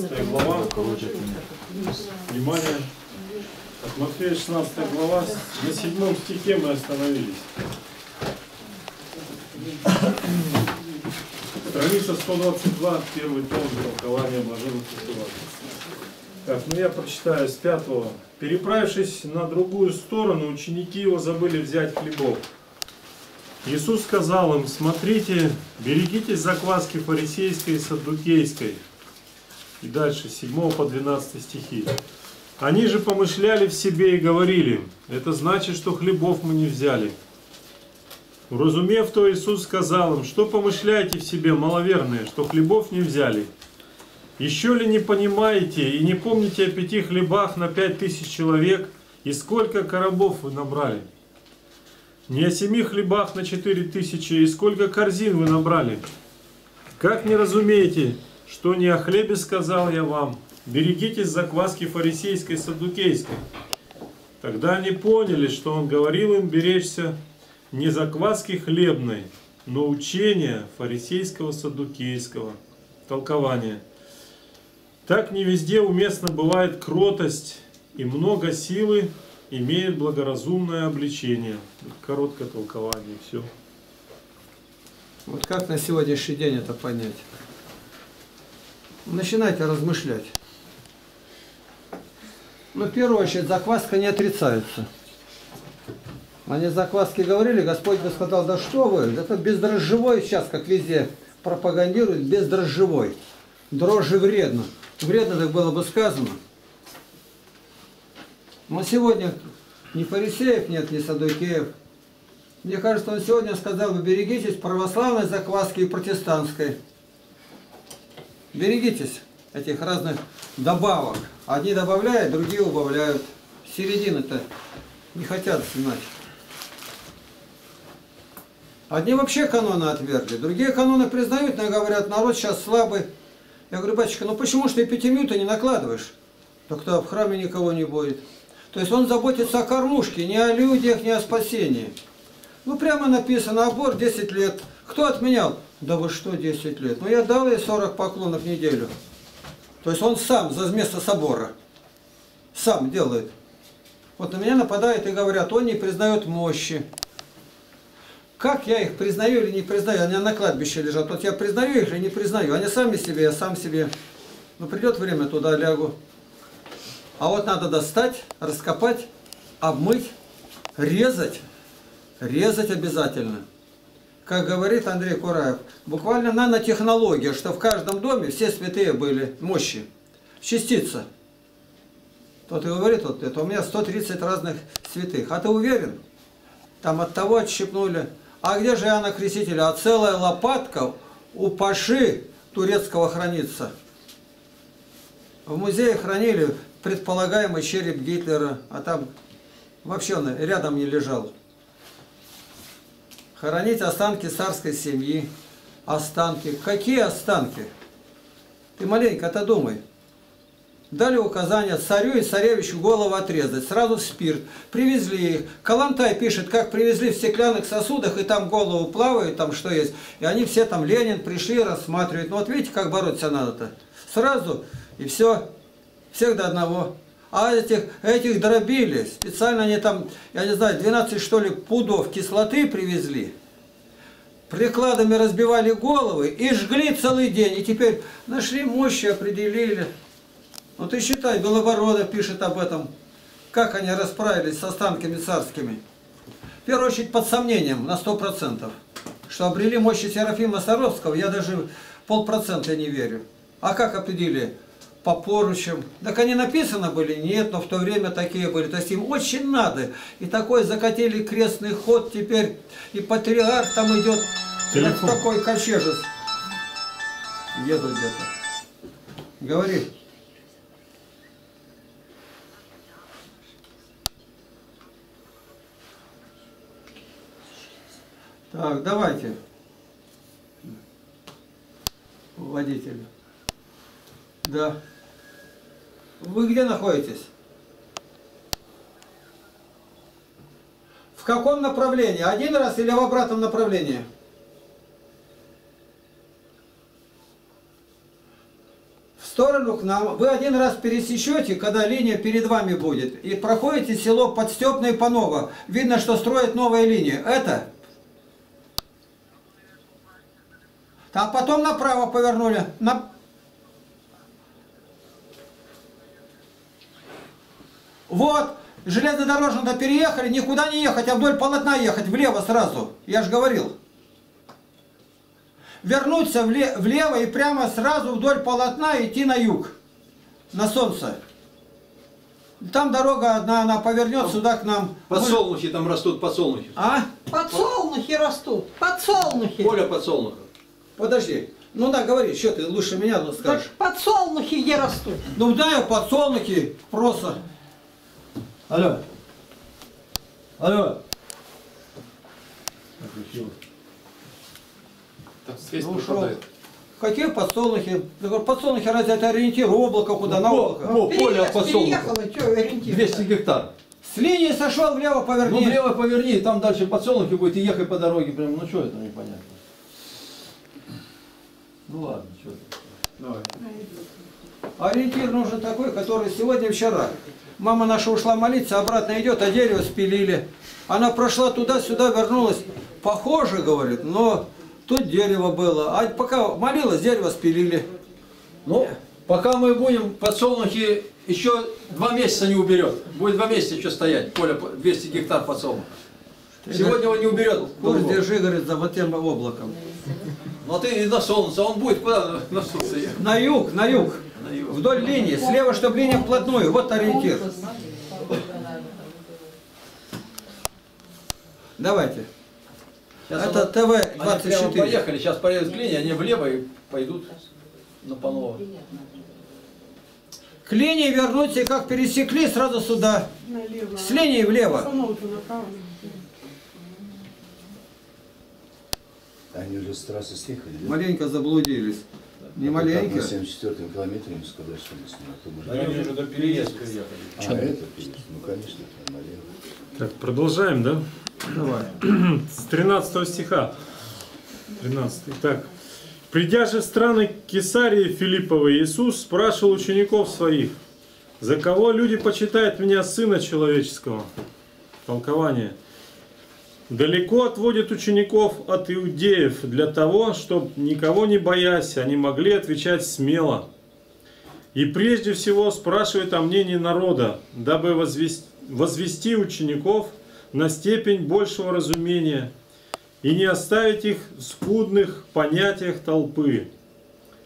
16 глава. Внимание. От Матфея, 16 глава. На седьмом стихе мы остановились. Страница 122, первый том толкования блаженных ситуаций. Так, ну я прочитаю с пятого. Переправившись на другую сторону, ученики его забыли взять хлебов. Иисус сказал им, смотрите, берегитесь закваски фарисейской и саддукейской. И дальше, с 7 по 12 стихи. Они же помышляли в себе и говорили, это значит, что хлебов мы не взяли. Уразумев то, Иисус сказал им, что помышляете в себе, маловерные, что хлебов не взяли. Еще ли не понимаете и не помните о пяти хлебах на пять тысяч человек и сколько коробов вы набрали? Не о семи хлебах на четыре тысячи и сколько корзин вы набрали? Как не разумеете, что не о хлебе сказал я вам? Берегитесь закваски фарисейской и саддукейской. Тогда они поняли, что он говорил им беречься не закваски хлебной, но учения фарисейского саддукейского толкования. Так не везде уместно бывает кротость и много силы имеет благоразумное обличение. Короткое толкование, все. Вот как на сегодняшний день это понять? Начинайте размышлять. Ну, в первую очередь, закваска не отрицается. Они закваски говорили, Господь бы сказал, да что вы, это бездрожжевой сейчас, как везде пропагандируют, бездрожжевой. Дрожжи вредно. Вредно так было бы сказано. Но сегодня ни фарисеев нет, ни садукеев. Мне кажется, он сегодня сказал бы, берегитесь православной закваски и протестантской. Берегитесь этих разных добавок. Одни добавляют, другие убавляют. Середины-то не хотят знать. Одни вообще каноны отвергли, другие каноны признают, но говорят, народ сейчас слабый. Я говорю, батюшка, ну почему ж ты пятимью-то не накладываешь? Так то в храме никого не будет. То есть он заботится о кормушке, не о людях, не о спасении. Ну прямо написано, аборт 10 лет. Кто отменял? Да вы что 10 лет? Ну я дал ей 40 поклонов в неделю. То есть он сам за место собора. Сам делает. Вот на меня нападают и говорят, он не признает мощи. Как я их признаю или не признаю? Они на кладбище лежат. Вот я признаю их или не признаю? Они сами себе, я сам себе. Ну придет время, туда лягу. А вот надо достать, раскопать, обмыть, резать. Резать обязательно. Как говорит Андрей Кураев, буквально нанотехнология, что в каждом доме все святые были мощи. Частица. Тот и говорит, вот это у меня 130 разных святых. А ты уверен? Там от того отщипнули. А где же Иоанна Крестителя? А целая лопатка у Паши турецкого хранится. В музее хранили предполагаемый череп Гитлера, а там вообще он рядом не лежал. Хоронить останки царской семьи. Останки. Какие останки? Ты маленько-то думай. Дали указание царю и царевичу голову отрезать. Сразу спирт. Привезли их. Калантай пишет, как привезли в стеклянных сосудах, и там голову плавают, там что есть. И они все там, Ленин, пришли, рассматривают. Ну вот видите, как бороться надо-то. Сразу, и все. Всех до одного. А этих, этих дробили. Специально они там, я не знаю, 12 что ли пудов кислоты привезли. Прикладами разбивали головы и жгли целый день. И теперь нашли мощи, определили. Ну ты считай, Белобородов пишет об этом. Как они расправились с останками царскими. В первую очередь под сомнением на 100%. Что обрели мощи Серафима Саровского, я даже полпроцента не верю. А как определили? По поручам. Так они написаны были? Нет, но в то время такие были. То есть им очень надо. И такой закатили крестный ход теперь. И патриарх там идет. Телефон. Как такой кочежец. Едут где-то. Говори. Так, давайте. Водитель. Да. Вы где находитесь? В каком направлении? Один раз или в обратном направлении? В сторону к нам. Вы один раз пересечете, когда линия перед вами будет, и проходите село Подстепное Паново. Видно, что строят новая линия. Это? А потом направо повернули. На... Вот, железнодорожно переехали, никуда не ехать, а вдоль полотна ехать, влево сразу. Я же говорил. Вернуться вле- влево и прямо сразу вдоль полотна идти на юг, на солнце. Там дорога одна, она повернет сюда к нам. Подсолнухи там растут, подсолнухи. А? Подсолнухи растут, подсолнухи. Поле подсолнухов. Подожди. Ну да, говори, что ты лучше меня Так скажешь. подсолнухи где растут? Ну дай подсолнухи, просто. Алло. Алло. Отключилось. Там связь Ну, пропадает. Какие подсолнухи? Я говорю, подсолнухи разве это ориентир? Облако куда? На Во, облако? во, поле от ориентир? 200 гектар. С линии сошел, влево Ну, поверни. влево поверни, там дальше подсолнухи будет, и ехай по дороге прям. Ну, что это непонятно. Ну, ладно, что ты. Давай. Ориентир нужен такой, который сегодня-вчера. Мама наша ушла молиться, обратно идет, а дерево спилили. Она прошла туда-сюда, вернулась. Похоже, говорит, но тут дерево было. А пока молилась, дерево спилили. Ну, пока мы будем, подсолнухи еще два месяца не уберет. Будет два месяца еще стоять, поле по- 200 гектар подсолнуха. Сегодня он не уберет. Курс держи, говорит, за вот тем облаком. Ну, а ты и на солнце, он будет куда на солнце? На юг, на юг. Вдоль линии. Слева, чтобы линия вплотную. Вот ориентир. Давайте. Сейчас Это он- Они прямо ТВ-24. поехали, сейчас поедут к линии, они влево и пойдут на Панова. К линии вернуться, и как пересекли, сразу сюда. Налево. С линии влево. Они уже с трассы съехали, да? Маленько заблудились. Не Так, маленько. На 74-м километре им сказали, что мы с ним. Они уже до переезда приехали. А, это переезд? Ну, конечно, там налево. Так, продолжаем, да? Давай. С 13 стиха. 13. Так. Придя же в страны Кесарии Филипповой, Иисус спрашивал учеников своих, «За кого люди почитают меня, Сына Человеческого?» Толкование. Далеко отводит учеников от иудеев для того, чтобы никого не боясь, они могли отвечать смело. И прежде всего спрашивает о мнении народа, дабы возвести, возвести учеников на степень большего разумения и не оставить их в скудных понятиях толпы.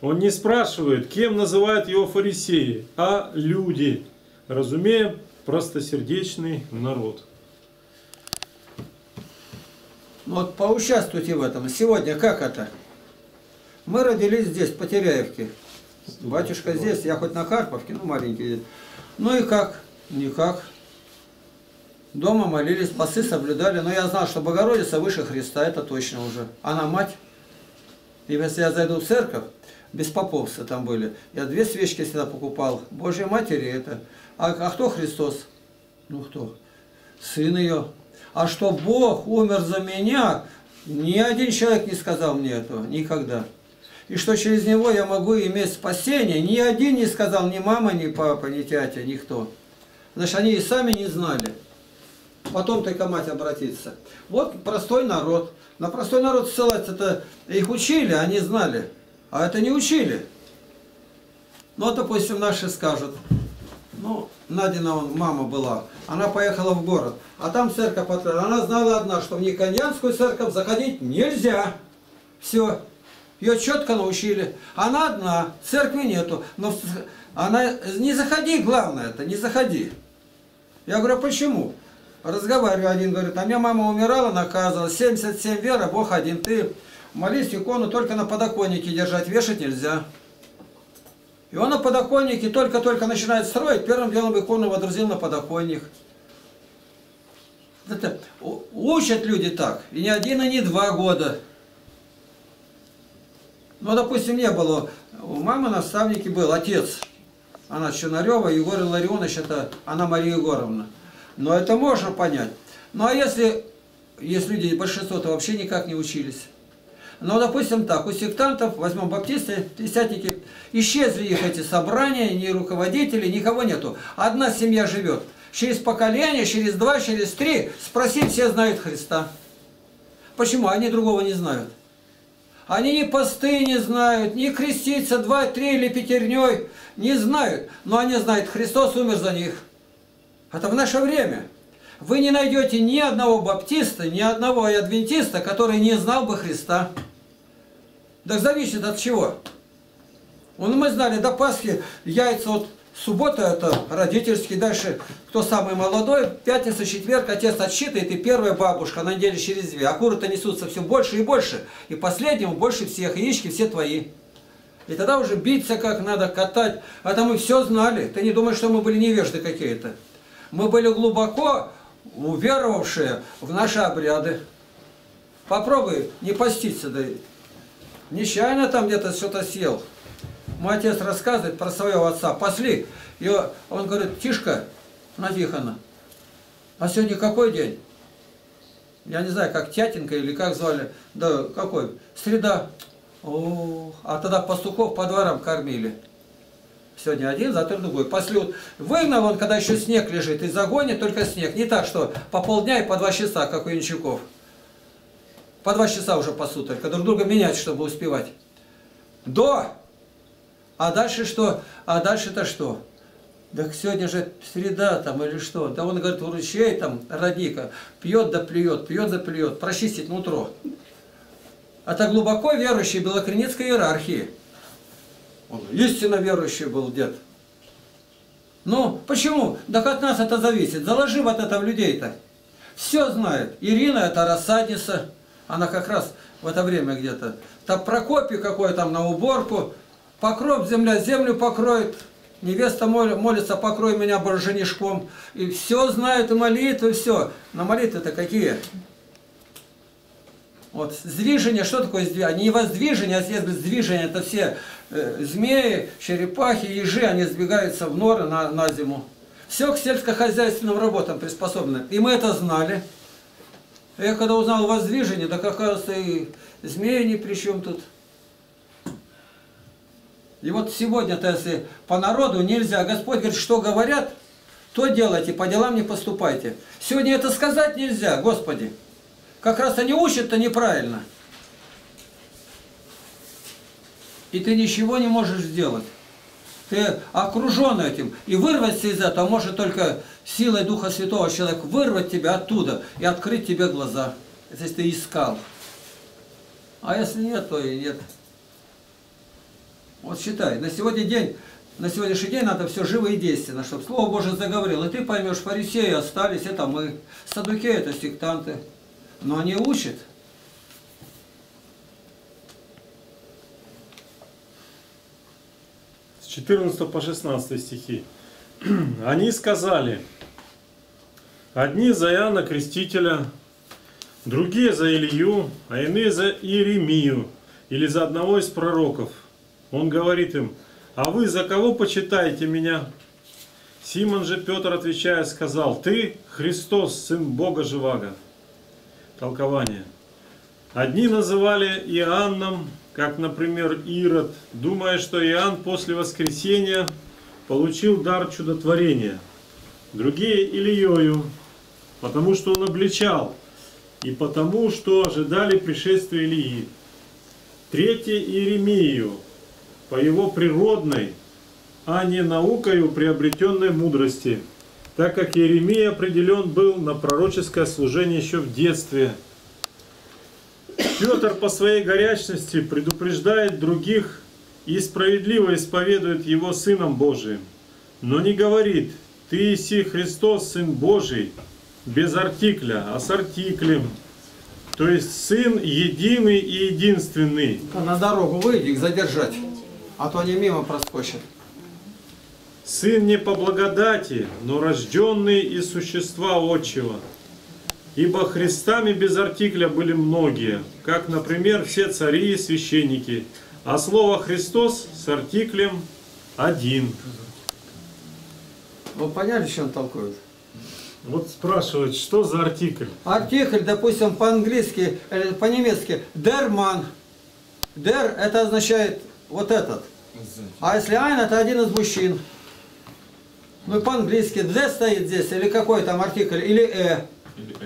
Он не спрашивает, кем называют его фарисеи, а люди, разумея простосердечный народ. Ну вот поучаствуйте в этом. Сегодня как это? Мы родились здесь, в Потеряевке. Батюшка здесь, я хоть на Харьковке, ну маленький. здесь. Ну и как? Никак. Дома молились, посы соблюдали. Но я знал, что Богородица выше Христа, это точно уже. Она мать. И если я зайду в церковь, без поповцы там были, я две свечки всегда покупал. Божьей Матери это. А, а кто Христос? Ну кто? Сын ее. А что Бог умер за меня, ни один человек не сказал мне этого, никогда. И что через него я могу иметь спасение, ни один не сказал, ни мама, ни папа, ни тятя, никто. Значит, они и сами не знали. Потом только мать обратится. Вот простой народ. На простой народ ссылаться-то их учили, они знали. А это не учили. Ну, вот, допустим, наши скажут, ну, Надина он, мама была, она поехала в город, а там церковь открыла. Она знала одна, что в Никоньянскую церковь заходить нельзя. Все. Ее четко научили. Она одна, церкви нету. Но она, не заходи, главное это, не заходи. Я говорю, а почему? Разговариваю один, говорит, а меня мама умирала, наказывала, 77 вера, Бог один, ты молись икону только на подоконнике держать, вешать нельзя. И он на подоконнике только-только начинает строить, первым делом икону водрузил на подоконник. Это, учат люди так, и не один, и не два года. Ну, допустим, не было, у мамы наставники был отец, она Чунарева, Егор Илларионович, это она Мария Егоровна. Но это можно понять. Ну, а если, есть люди, большинство-то вообще никак не учились. Ну, допустим так, у сектантов, возьмем баптисты, десятники, исчезли их эти собрания, ни руководителей, никого нету. Одна семья живет. Через поколение, через два, через три, спроси, все знают Христа. Почему? Они другого не знают. Они ни посты не знают, ни креститься два, три или пятерней не знают. Но они знают, Христос умер за них. Это в наше время. Вы не найдете ни одного баптиста, ни одного адвентиста, который не знал бы Христа. Так зависит от чего. Вон мы знали до Пасхи яйца вот суббота это родительский, дальше кто самый молодой, пятница, четверг, отец отсчитывает, и первая бабушка на неделе через две. А куры-то несутся все больше и больше. И последнему больше всех, яички все твои. И тогда уже биться как надо, катать. А там мы все знали. Ты не думаешь, что мы были невежды какие-то. Мы были глубоко уверовавшие в наши обряды. Попробуй не поститься, да нечаянно там где-то что-то съел. Мой отец рассказывает про своего отца. Пошли. И он говорит, Тишка, Натихана, а сегодня какой день? Я не знаю, как Тятенька или как звали. Да какой? Среда. О, а тогда пастухов по дворам кормили. Сегодня один, завтра другой. Вот, выгнал он, когда еще снег лежит, и загонит только снег. Не так, что по полдня и по два часа, как у Янчуков. По два часа уже пасут, только друг друга менять, чтобы успевать. До! А дальше что? А дальше-то что? Так сегодня же среда там или что? Да он говорит, у ручей там родика, пьет да плюет, пьет да плюет, прочистить нутро. Это глубоко верующий белокреницкой иерархии. Он истинно верующий был дед. Ну, почему? Так от нас это зависит. Заложи вот это в людей-то. Все знает. Ирина это рассадница. Она как раз в это время где-то. Там Прокопий какой там на уборку. Покров земля, землю покроет. Невеста мол- молится, покрой меня борженишком. И все знает, и молитвы, все. Но молитвы-то какие? Вот, сдвижение, что такое сдвижение? Не воздвижение, а если сдвижение, это все э, змеи, черепахи, ежи, они сбегаются в норы на, на зиму. Все к сельскохозяйственным работам приспособлено. И мы это знали. Я когда узнал воздвижение, так оказывается и змеи ни при чем тут. И вот сегодня-то, если по народу нельзя, Господь говорит, что говорят, то делайте, по делам не поступайте. Сегодня это сказать нельзя, Господи. Как раз они учат-то неправильно. И ты ничего не можешь сделать. Ты окружен этим. И вырваться из этого может только силой Духа Святого человек вырвать тебя оттуда и открыть тебе глаза. Если ты искал. А если нет, то и нет. Вот считай, на сегодня день, на сегодняшний день надо все живо и действенно, чтобы Слово Божие заговорило. И ты поймешь, фарисеи остались, это мы. Садукеи это сектанты. Но они учат. С 14 по 16 стихи. Они сказали, одни за Иоанна Крестителя, другие за Илью, а иные за Иеремию или за одного из пророков. Он говорит им, а вы за кого почитаете меня? Симон же Петр, отвечая, сказал, ты Христос, Сын Бога Живаго. Толкование. Одни называли Иоанном, как, например, Ирод, думая, что Иоанн после воскресения получил дар чудотворения. Другие Ильею, потому что он обличал, и потому что ожидали пришествия Илии. Третьи Иеремию, по его природной, а не наукою приобретенной мудрости, так как Иеремия определен был на пророческое служение еще в детстве. Петр по своей горячности предупреждает других и справедливо исповедует его Сыном Божиим, но не говорит «Ты иси Христос, Сын Божий», без артикля, а с артиклем, то есть Сын единый и единственный. На дорогу выйди их задержать, а то они мимо проскочат. Сын не по благодати, но рожденный из существа отчего. Ибо Христами без артикля были многие, как, например, все цари и священники, а слово «Христос» с артиклем один. Вы поняли, что он толкует? Вот спрашивают, что за артикль? Артикль, допустим, по-английски, э, по-немецки Mann. Der это означает вот этот. А если ein это один из мужчин. Ну и по-английски the стоит здесь, или какой там артикль, или э.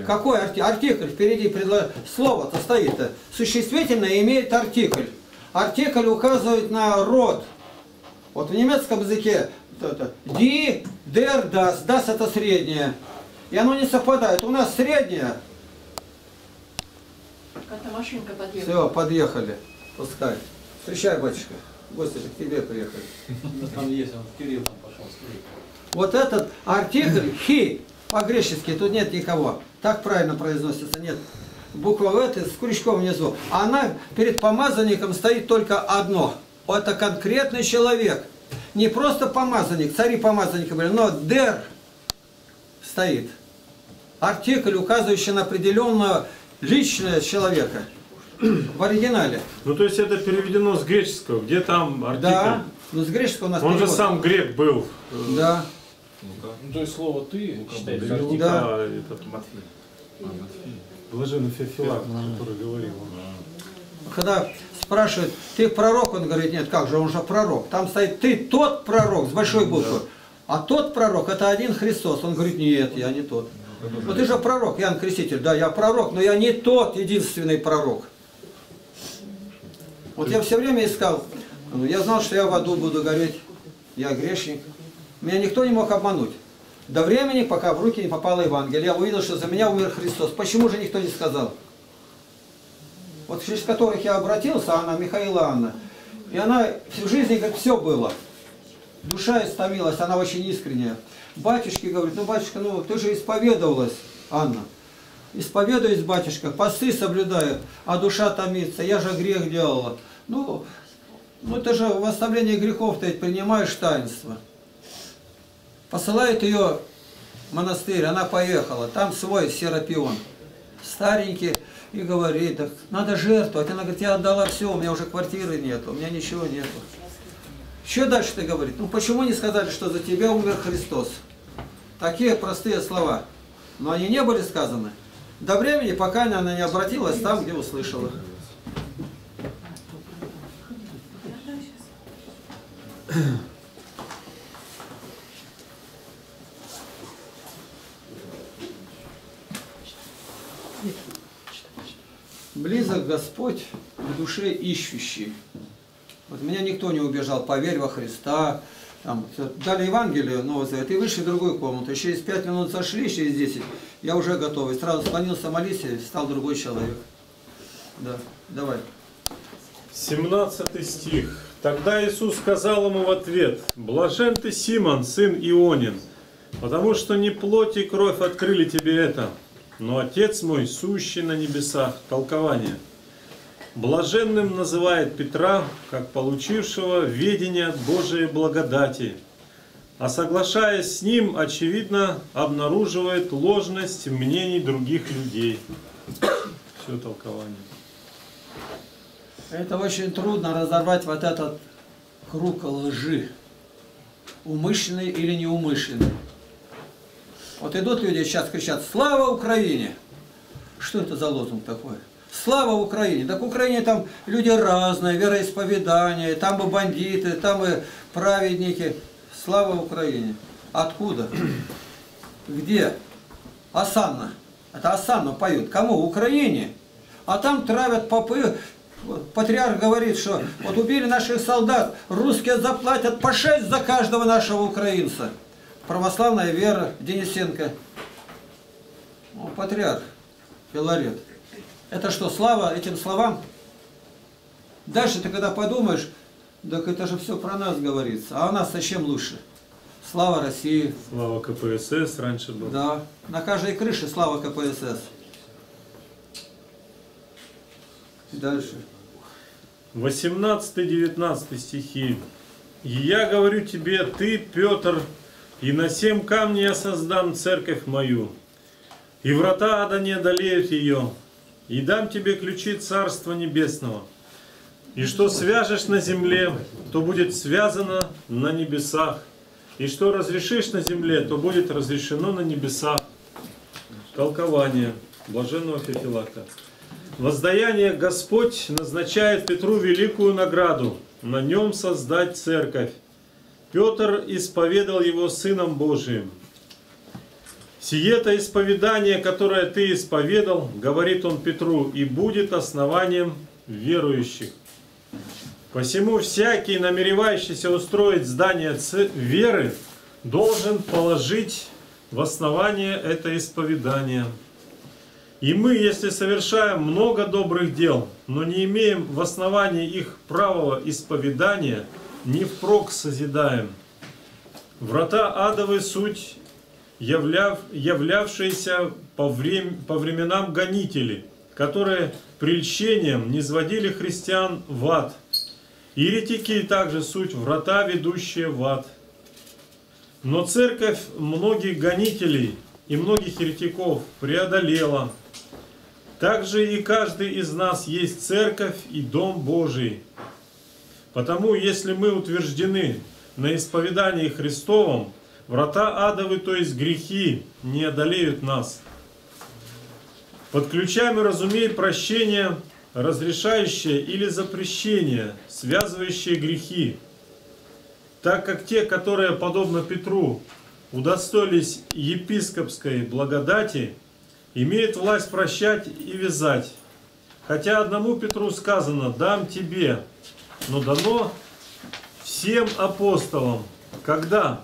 Какой арти- артикль? Впереди предло... слово-то стоит. Существительное имеет артикль. Артикль указывает на род. Вот в немецком языке die, der, das. Das это среднее. И оно не совпадает. У нас среднее. Какая-то машинка подъехала. Все, подъехали. Пускай. Встречай, батюшка. Гости к тебе приехали. Там есть, он Кирилл там пошел. Вот этот артикль хи по-гречески, тут нет никого. Так правильно произносится, нет. Буква В это с крючком внизу. Она перед помазанником стоит только одно. Это конкретный человек. Не просто помазанник, цари помазанника были, но дер стоит. Артикль, указывающий на определенного личного человека. В оригинале. Ну, то есть это переведено с греческого, где там артикль? Да. Ну, с греческого у нас Он же перевод. сам грек был. Да. Ну, то есть слово «ты» считается Или артиклем. Да. Лука, этот, Матфей. А, Матфей. Блаженный Феофилак, который говорил. Когда спрашивают, ты пророк? Он говорит, нет, как же, он же пророк. Там стоит, ты тот пророк, с большой буквы. А тот пророк, это один Христос. Он говорит, нет, я не тот. Ну ты же пророк, Иоанн Креститель. Да, я пророк, но я не тот единственный пророк. Вот я все время искал, ну, я знал, что я в аду буду гореть. Я грешник. Меня никто не мог обмануть. До времени, пока в руки не попало Евангелие, я увидел, что за меня умер Христос. Почему же никто не сказал? Вот через которых я обратился, она Михаила Анна, и она всю жизнь, говорит, все было. Душа истомилась, она очень искренняя. Батюшке говорит, ну, батюшка, ну, ты же исповедовалась, Анна. Исповедуюсь, батюшка, посты соблюдаю, а душа томится, я же грех делала. Ну, ну ты же в оставлении грехов ты принимаешь таинство. Посылает ее в монастырь, она поехала, там свой серапион, старенький, и говорит, так надо жертвовать. Она говорит, я отдала все, у меня уже квартиры нету, у меня ничего нету. Что дальше ты говорит? Ну почему не сказали, что за тебя умер Христос? Такие простые слова. Но они не были сказаны. До времени, пока она не обратилась там, где услышала. Близок Господь к душе ищущий. Вот меня никто не убежал, поверь во Христа. Там, дали Евангелие, Новый Завет, и вышли в другую комнату. Через пять минут зашли, через десять, я уже готовый. Сразу склонился молиться, и стал другой человек. Да, давай. 17 стих. Тогда Иисус сказал ему в ответ, «Блажен ты, Симон, сын Ионин, потому что не плоть и кровь открыли тебе это, но Отец мой, сущий на небесах». Толкование. Блаженным называет Петра, как получившего ведение Божией благодати, а соглашаясь с ним, очевидно, обнаруживает ложность мнений других людей. Все толкование. Это очень трудно разорвать вот этот круг лжи. Умышленный или неумышленный. Вот идут люди сейчас кричат «Слава Украине!» Что это за лозунг такой? Слава Украине! Так в Украине там люди разные, вероисповедания, там и бандиты, там и праведники. Слава Украине! Откуда? Где? Осанна. Это Осанну поют. Кому? Украине. А там травят попы. Патриарх говорит, что вот убили наших солдат, русские заплатят по 6 за каждого нашего украинца. Православная вера, Денисенко. Ну, патриарх, Филарет. Это что, слава этим словам? Дальше ты когда подумаешь, так это же все про нас говорится. А у нас зачем лучше? Слава России. Слава КПСС раньше был. Да. На каждой крыше слава КПСС. И дальше. 18-19 стихи. «И я говорю тебе, ты, Петр, и на семь камней я создам церковь мою, и врата ада не одолеют ее, и дам тебе ключи Царства Небесного. И что свяжешь на земле, то будет связано на небесах, и что разрешишь на земле, то будет разрешено на небесах». Толкование блаженного Феофилакта. Воздаяние Господь назначает Петру великую награду, на нем создать церковь. Петр исповедал его Сыном Божиим. Сие-то исповедание, которое ты исповедал, говорит он Петру, и будет основанием верующих. Посему всякий, намеревающийся устроить здание веры, должен положить в основание это исповедание. И мы, если совершаем много добрых дел, но не имеем в основании их правого исповедания, не впрок созидаем. Врата адовы суть, являв, являвшиеся по, врем- по временам гонители, которые прельщением не сводили христиан в ад. Еретики также суть врата, ведущие в ад. Но церковь многих гонителей и многих еретиков преодолела. Также и каждый из нас есть церковь и дом Божий. Потому, если мы утверждены на исповедании Христовом, врата адовы, то есть грехи, не одолеют нас. Подключаем и разумеем прощение, разрешающее или запрещение, связывающее грехи, так как те, которые, подобно Петру, удостоились епископской благодати, имеют власть прощать и вязать. Хотя одному Петру сказано «дам тебе», но дано всем апостолам. Когда?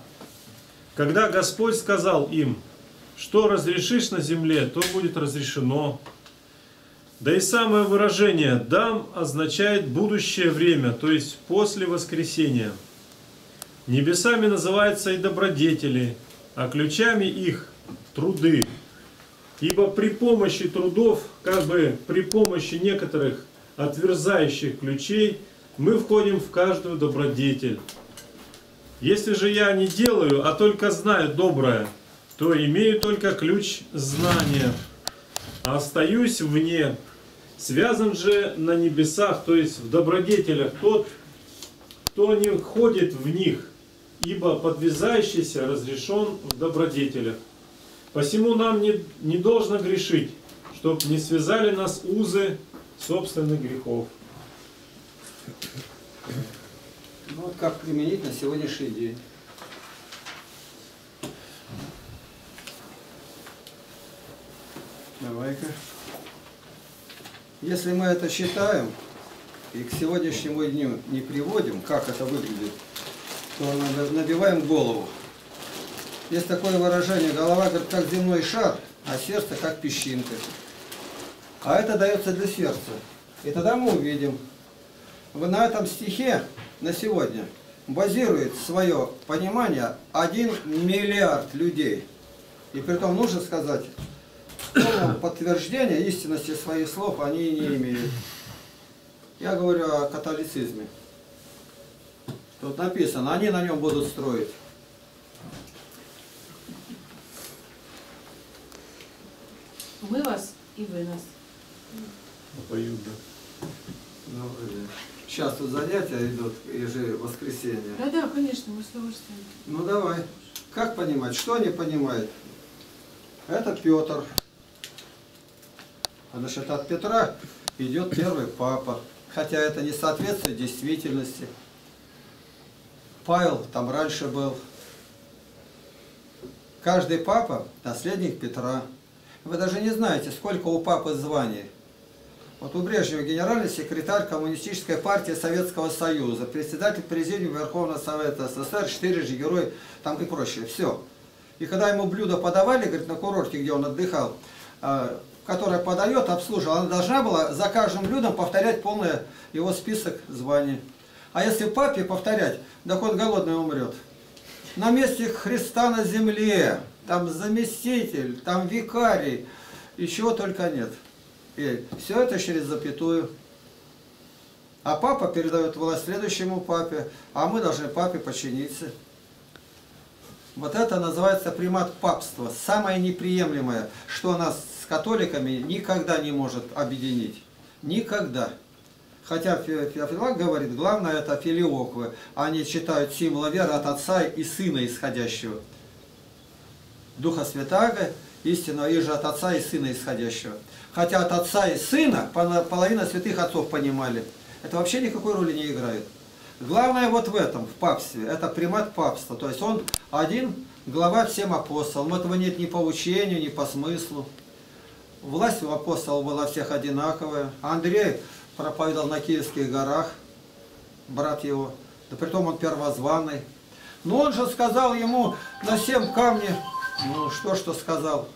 Когда Господь сказал им, что разрешишь на земле, то будет разрешено. Да и самое выражение «дам» означает будущее время, то есть после воскресения. Небесами называются и добродетели, а ключами их – труды. Ибо при помощи трудов, как бы при помощи некоторых отверзающих ключей, мы входим в каждую добродетель. Если же я не делаю, а только знаю доброе, то имею только ключ знания, а остаюсь вне. Связан же на небесах, то есть в добродетелях, тот, кто не входит в них, ибо подвязающийся разрешен в добродетелях. Посему нам не, не должно грешить, чтоб не связали нас узы собственных грехов. Ну вот как применить на сегодняшний день. Давай-ка. Если мы это считаем и к сегодняшнему дню не приводим, как это выглядит, то набиваем голову. Есть такое выражение, голова говорит, как земной шар, а сердце как песчинка. А это дается для сердца. И тогда мы увидим, на этом стихе на сегодня базирует свое понимание 1 миллиард людей. И при том нужно сказать, полного подтверждения истинности своих слов они не имеют. Я говорю о католицизме. Тут написано, они на нем будут строить. Мы вас и вы нас. Поют, да. Ну, сейчас тут занятия идут, ежевоскресенье. Да, да, конечно, мы с удовольствием. Ну давай. Как понимать? Что они понимают? Это Петр. Потому что от Петра идет первый папа. Хотя это не соответствует действительности. Павел там раньше был. Каждый папа – наследник Петра. Вы даже не знаете, сколько у папы званий. Вот у Брежнева генеральный секретарь Коммунистической партии Советского Союза, председатель президиума Верховного Совета СССР, четырежды герой там и прочее. Все. И когда ему блюдо подавали, говорит, на курорте, где он отдыхал, а, которая подает, обслуживает, она должна была за каждым блюдом повторять полный его список званий. А если папе повторять, так он голодный умрет. На месте Христа на земле, там заместитель, там викарий, и чего только нет. И все это через запятую. А папа передает власть следующему папе, а мы должны папе подчиниться. Вот это называется примат папства. Самое неприемлемое, что нас с католиками никогда не может объединить. Никогда. Хотя Фе- Феофилак говорит, главное это филиоквы. Они читают символы веры от Отца и Сына исходящего. Духа Святаго, истинного и же от Отца и Сына исходящего. Хотя от Отца и Сына половина святых отцов понимали. Это вообще никакой роли не играет. Главное вот в этом, в папстве, это примат папства. То есть он один, глава всем апостолам. Этого нет ни по учению, ни по смыслу. Власть у апостолов была всех одинаковая. Андрей проповедовал на Киевских горах, брат его. Да притом он первозванный. Но он же сказал ему на семь камне, ну что, что сказал?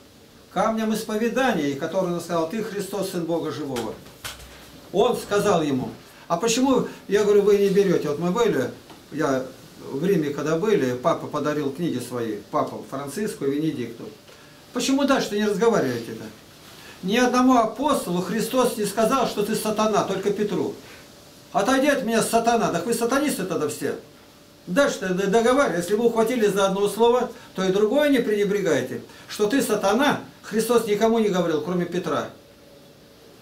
Камнем исповедания, который он сказал, ты Христос, Сын Бога Живого. Он сказал ему, а почему, я говорю, вы не берете? Вот мы были, я в Риме когда были, папа подарил книги свои, папа Франциску и Венедикту. Почему дальше не разговариваете-то? Ни одному апостолу Христос не сказал, что ты сатана, только Петру. Отойди от меня, сатана. Так вы сатанисты тогда все. Дальше договаривай. Если вы ухватили за одно слово, то и другое не пренебрегаете. Что ты сатана, Христос никому не говорил, кроме Петра.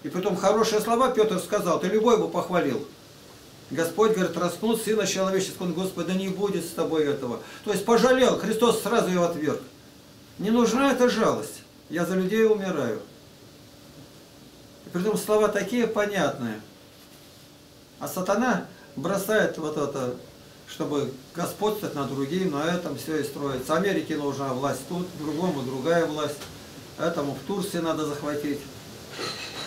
И потом хорошие слова Петр сказал, ты любой бы похвалил. Господь говорит, распнут Сына Человеческого, он, Господи, не будет с тобой этого. То есть пожалел, Христос сразу его отверг. Не нужна эта жалость. Я за людей умираю. И притом слова такие понятные. А сатана бросает вот это, чтобы господствовать над другим, на этом все и строится. Америке нужна власть тут, другому другая власть. Этому в Турции надо захватить.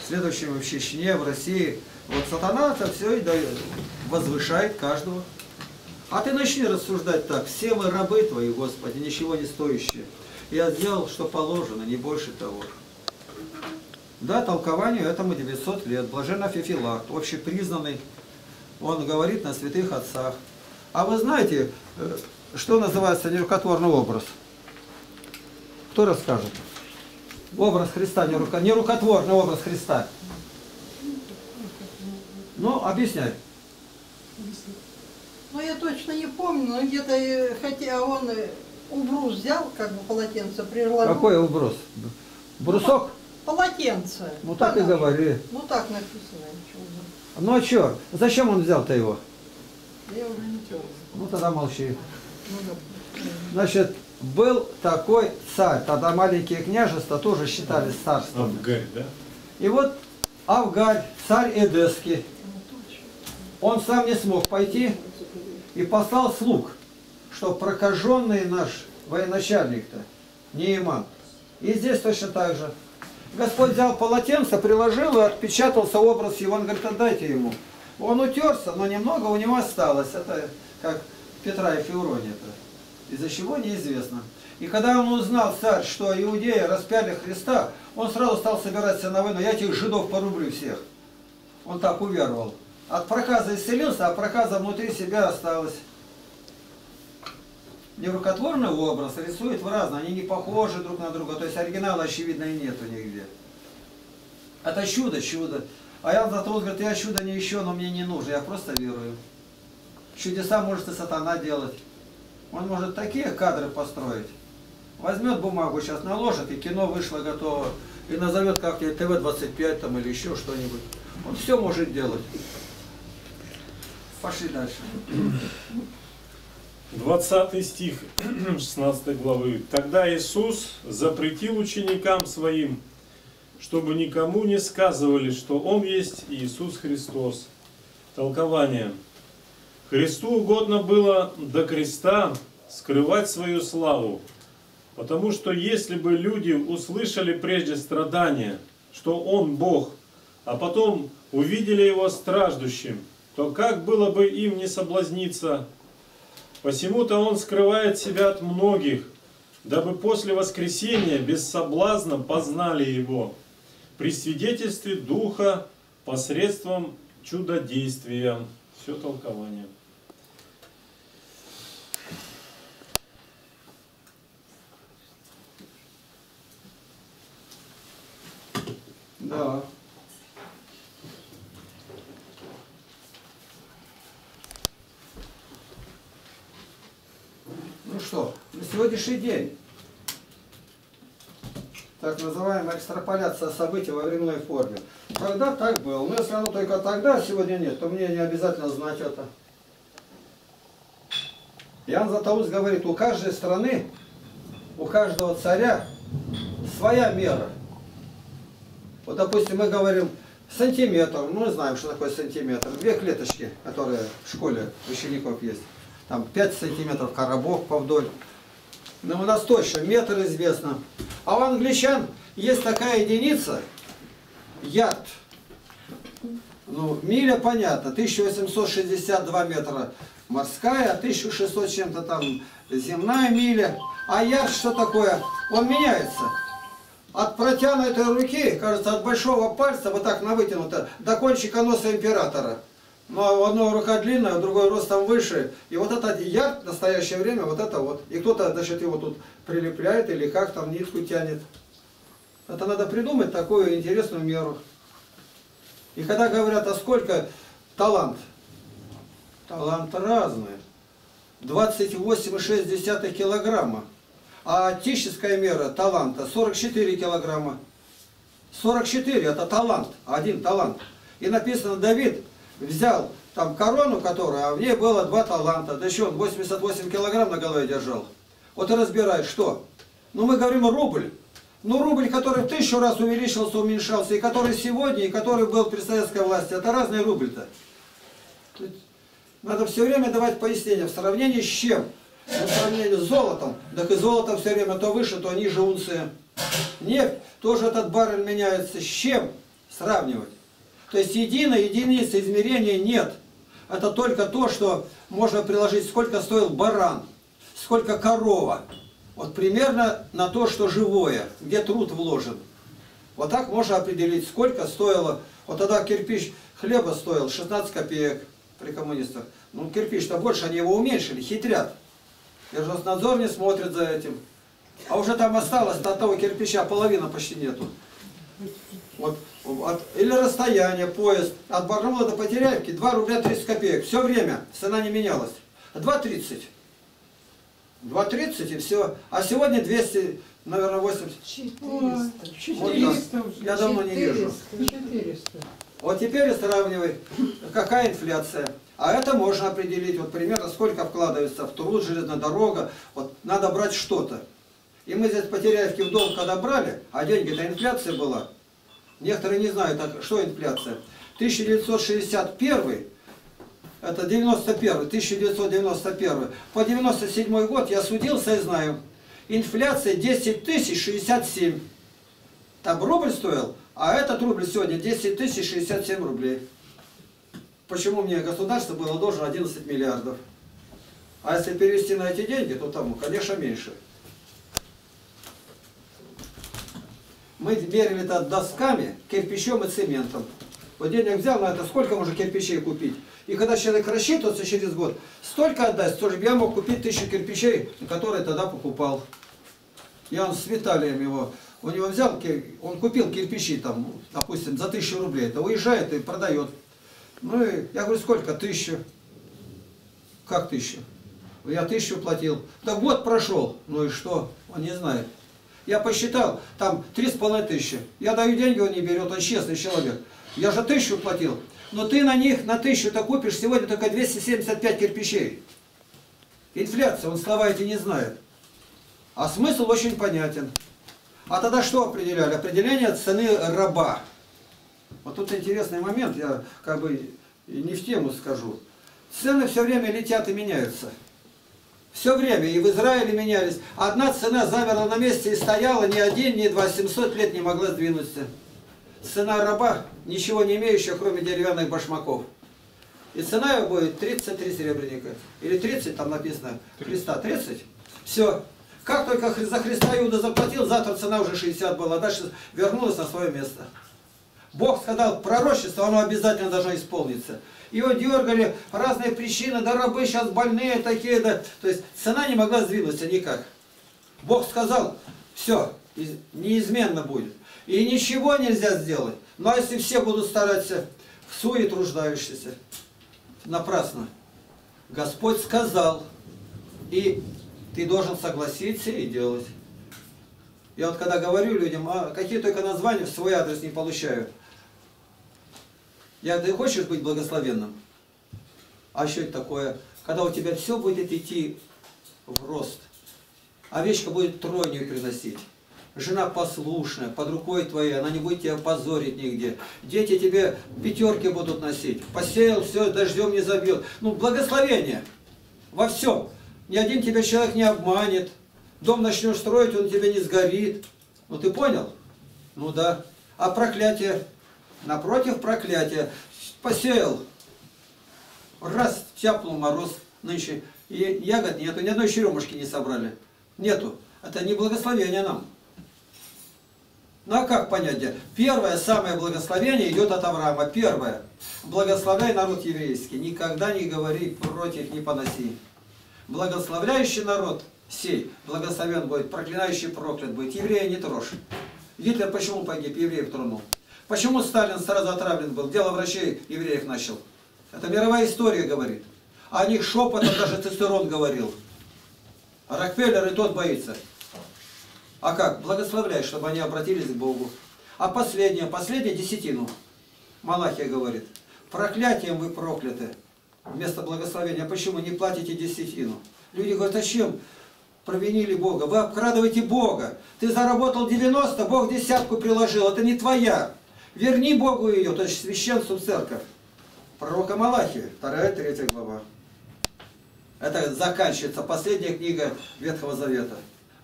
Следующему в Чечне, в России. Вот сатана это все и дает, возвышает каждого. А ты начни рассуждать так. Все мы рабы твои, Господи, ничего не стоящие. Я сделал, что положено, не больше того. Да, толкованию этому 900 лет. Блаженно Феофилакт, общепризнанный, он говорит на святых отцах. А вы знаете, э, что называется нерукотворный образ? Кто расскажет? Образ Христа, не, рука, не рукотворный образ Христа. Ну, объясняй. Ну, я точно не помню, но где-то, э, хотя он э, убрус взял, как бы полотенце, приложил. Какой уброс? Брусок? Полотенце. Ну так и говори. Ну, так написано. ничего Ну а что? Зачем он взял-то его? Я уже не. Ну тогда молчи. Ну, да. Значит, был такой царь. Тогда маленькие княжества тоже считались царством. Авгарь, да? И вот Авгарь, царь Эдесский, он сам не смог пойти и послал слуг, что прокаженный наш военачальник-то, Неиман. И здесь точно так же. Господь взял полотенце, приложил и отпечатался образ его. Он говорит, отдайте ему. Он утерся, но немного у него осталось. Это как Петра и Феурония-то. Из-за чего неизвестно. И когда он узнал, царь, что иудеи распяли Христа, он сразу стал собираться на войну. Я этих жидов порублю всех. Он так уверовал. От проказа исцелился, а проказа внутри себя осталась. Нерукотворный образ рисует в разные, они не похожи друг на друга, то есть оригинала очевидно и нету нигде. Это чудо, чудо. А я зато говорит, я чудо не ищу, но мне не нужно, я просто верую. Чудеса может и сатана делать. Он может такие кадры построить. Возьмет бумагу, сейчас наложит, и кино вышло готово. И назовет как-нибудь ТВ-25 там или еще что-нибудь. Он все может делать. Пошли дальше. 20 стих 16 главы. Тогда Иисус запретил ученикам своим, чтобы никому не сказывали, что Он есть Иисус Христос. Толкование. Христу угодно было до креста скрывать свою славу, потому что если бы люди услышали прежде страдания, что Он Бог, а потом увидели Его страждущим, то как было бы им не соблазниться Посему-то он скрывает себя от многих, дабы после воскресения без соблазна познали его. при свидетельстве Духа посредством чудодействия. Все толкование. Да. Ну что, на сегодняшний день так называемая экстраполяция событий во временной форме. Тогда так было. Но если оно только тогда, а сегодня нет, то мне не обязательно знать это. Ян Златоуст говорит, у каждой страны, у каждого царя своя мера. Вот, допустим, мы говорим сантиметр, ну, мы знаем, что такое сантиметр. Две клеточки, которые в школе учеников есть. Там 5 сантиметров коробок повдоль. Но у нас точно метр известно. А у англичан есть такая единица, ярд. Ну, миля понятно, 1862 метра морская, 1600 с чем-то там земная миля. А ярд что такое? Он меняется. От протянутой руки, кажется, от большого пальца, вот так на вытянуто, до кончика носа императора. Ну, а у одной рука длинная, у другой ростом выше. И вот этот ярд в настоящее время, вот это вот. И кто-то, значит, его тут прилепляет или как там нитку тянет. Это надо придумать такую интересную меру. И когда говорят, а сколько талант? Талант разный. 28,6 килограмма. А отеческая мера таланта 44 килограмма. 44 это талант, один талант. И написано, Давид взял там корону, которая, а в ней было два таланта. Да еще он 88 килограмм на голове держал. Вот и разбирай, что? Ну мы говорим рубль. Ну рубль, который в тысячу раз увеличился, уменьшался, и который сегодня, и который был при советской власти, это разный рубль-то. Надо все время давать пояснение, в сравнении с чем? В сравнении с золотом. Так и золото все время то выше, то ниже унции. Нефть, тоже этот баррель меняется. С чем сравнивать? То есть единой единицы измерения нет. Это только то, что можно приложить, сколько стоил баран, сколько корова. Вот примерно на то, что живое, где труд вложен. Вот так можно определить, сколько стоило. Вот тогда кирпич хлеба стоил 16 копеек при коммунистах. Ну, кирпич-то больше, они его уменьшили, хитрят. Держоснадзор не смотрит за этим. А уже там осталось от того кирпича половина почти нету. Вот, от, или расстояние, поезд. От Барнаула до Потеряевки 2 рубля 30 копеек. Все время цена не менялась. 2,30. 2,30 и все. А сегодня 200, наверное, 80. 400. Вот так. Я давно не вижу. 400. Вот теперь сравнивай, какая инфляция. А это можно определить, вот примерно сколько вкладывается в труд, железная дорога. Вот надо брать что-то. И мы здесь Потеряевки в дом когда брали, а деньги-то инфляция была. Некоторые не знают, а что инфляция. 1961, это 91, 1991, по 97 год я судился и знаю. Инфляция 10 тысяч 67. Там рубль стоил, а этот рубль сегодня 10 тысяч 67 рублей. Почему мне государство было должно 11 миллиардов? А если перевести на эти деньги, то там, конечно, меньше. Мы мерили это досками, кирпичом и цементом. Вот денег взял на это, сколько можно кирпичей купить? И когда человек рассчитывается через год, столько отдаст, что же я мог купить тысячу кирпичей, которые тогда покупал. Я с Виталием его, у него взял, он купил кирпичи там, допустим, за тысячу рублей, это уезжает и продает. Ну и я говорю, сколько? Тысячу. Как тысячу? Я тысячу платил. Так год прошел. Ну и что? Он не знает. Я посчитал, там три с половиной тысячи. Я даю деньги, он не берет, он честный человек. Я же тысячу платил. Но ты на них, на тысячу-то купишь сегодня только 275 кирпичей. Инфляция, он слова эти не знает. А смысл очень понятен. А тогда что определяли? Определение цены раба. Вот тут интересный момент, я как бы не в тему скажу. Цены все время летят и меняются. Все время, и в Израиле менялись. Одна цена замерла на месте и стояла ни один, ни два, 700 лет не могла сдвинуться. Цена раба, ничего не имеющая, кроме деревянных башмаков. И цена ее будет 33 серебряника. Или 30, там написано, Христа 30. Все. Как только за Христа Иуда заплатил, завтра цена уже 60 была, дальше вернулась на свое место. Бог сказал пророчество, оно обязательно должно исполниться. Его дергали, разные причины, да рабы сейчас больные такие, да. То есть цена не могла сдвинуться никак. Бог сказал, все, неизменно будет. И ничего нельзя сделать. Но если все будут стараться, в суе труждающиеся, напрасно. Господь сказал, и ты должен согласиться и делать. Я вот когда говорю людям, а какие только названия в свой адрес не получаю. Я, ты хочешь быть благословенным? А что это такое? Когда у тебя все будет идти в рост. Овечка будет тройню приносить. Жена послушная, под рукой твоей, она не будет тебя позорить нигде. Дети тебе пятерки будут носить. Посеял, все, дождем не забьет. Ну, благословение во всем. Ни один тебя человек не обманет. Дом начнешь строить, он тебе не сгорит. Ну, ты понял? Ну, да. А проклятие? Напротив проклятия. Посеял. Раз, тяпнул мороз нынче. И ягод нету, ни одной черемушки не собрали. Нету. Это не благословение нам. Ну а как понять? Первое, самое благословение идет от Авраама. Первое. Благословляй народ еврейский. Никогда не говори против, не поноси. Благословляющий народ сей, благословен будет, проклинающий проклят будет. Еврея не трожь. Гитлер почему погиб? Евреев тронул. Почему Сталин сразу отравлен был? Дело врачей евреев начал. Это мировая история говорит. О них шепотом даже Цицерон говорил. А Рокфеллер и тот боится. А как? Благословляй, чтобы они обратились к Богу. А последнее, последнее десятину. Малахия говорит. Проклятием вы прокляты. Вместо благословения. Почему не платите десятину? Люди говорят, а чем? Провинили Бога. Вы обкрадываете Бога. Ты заработал 90, Бог десятку приложил. Это не твоя. Верни Богу ее, то есть священству церковь. Пророка Малахия, 2-3 глава. Это заканчивается последняя книга Ветхого Завета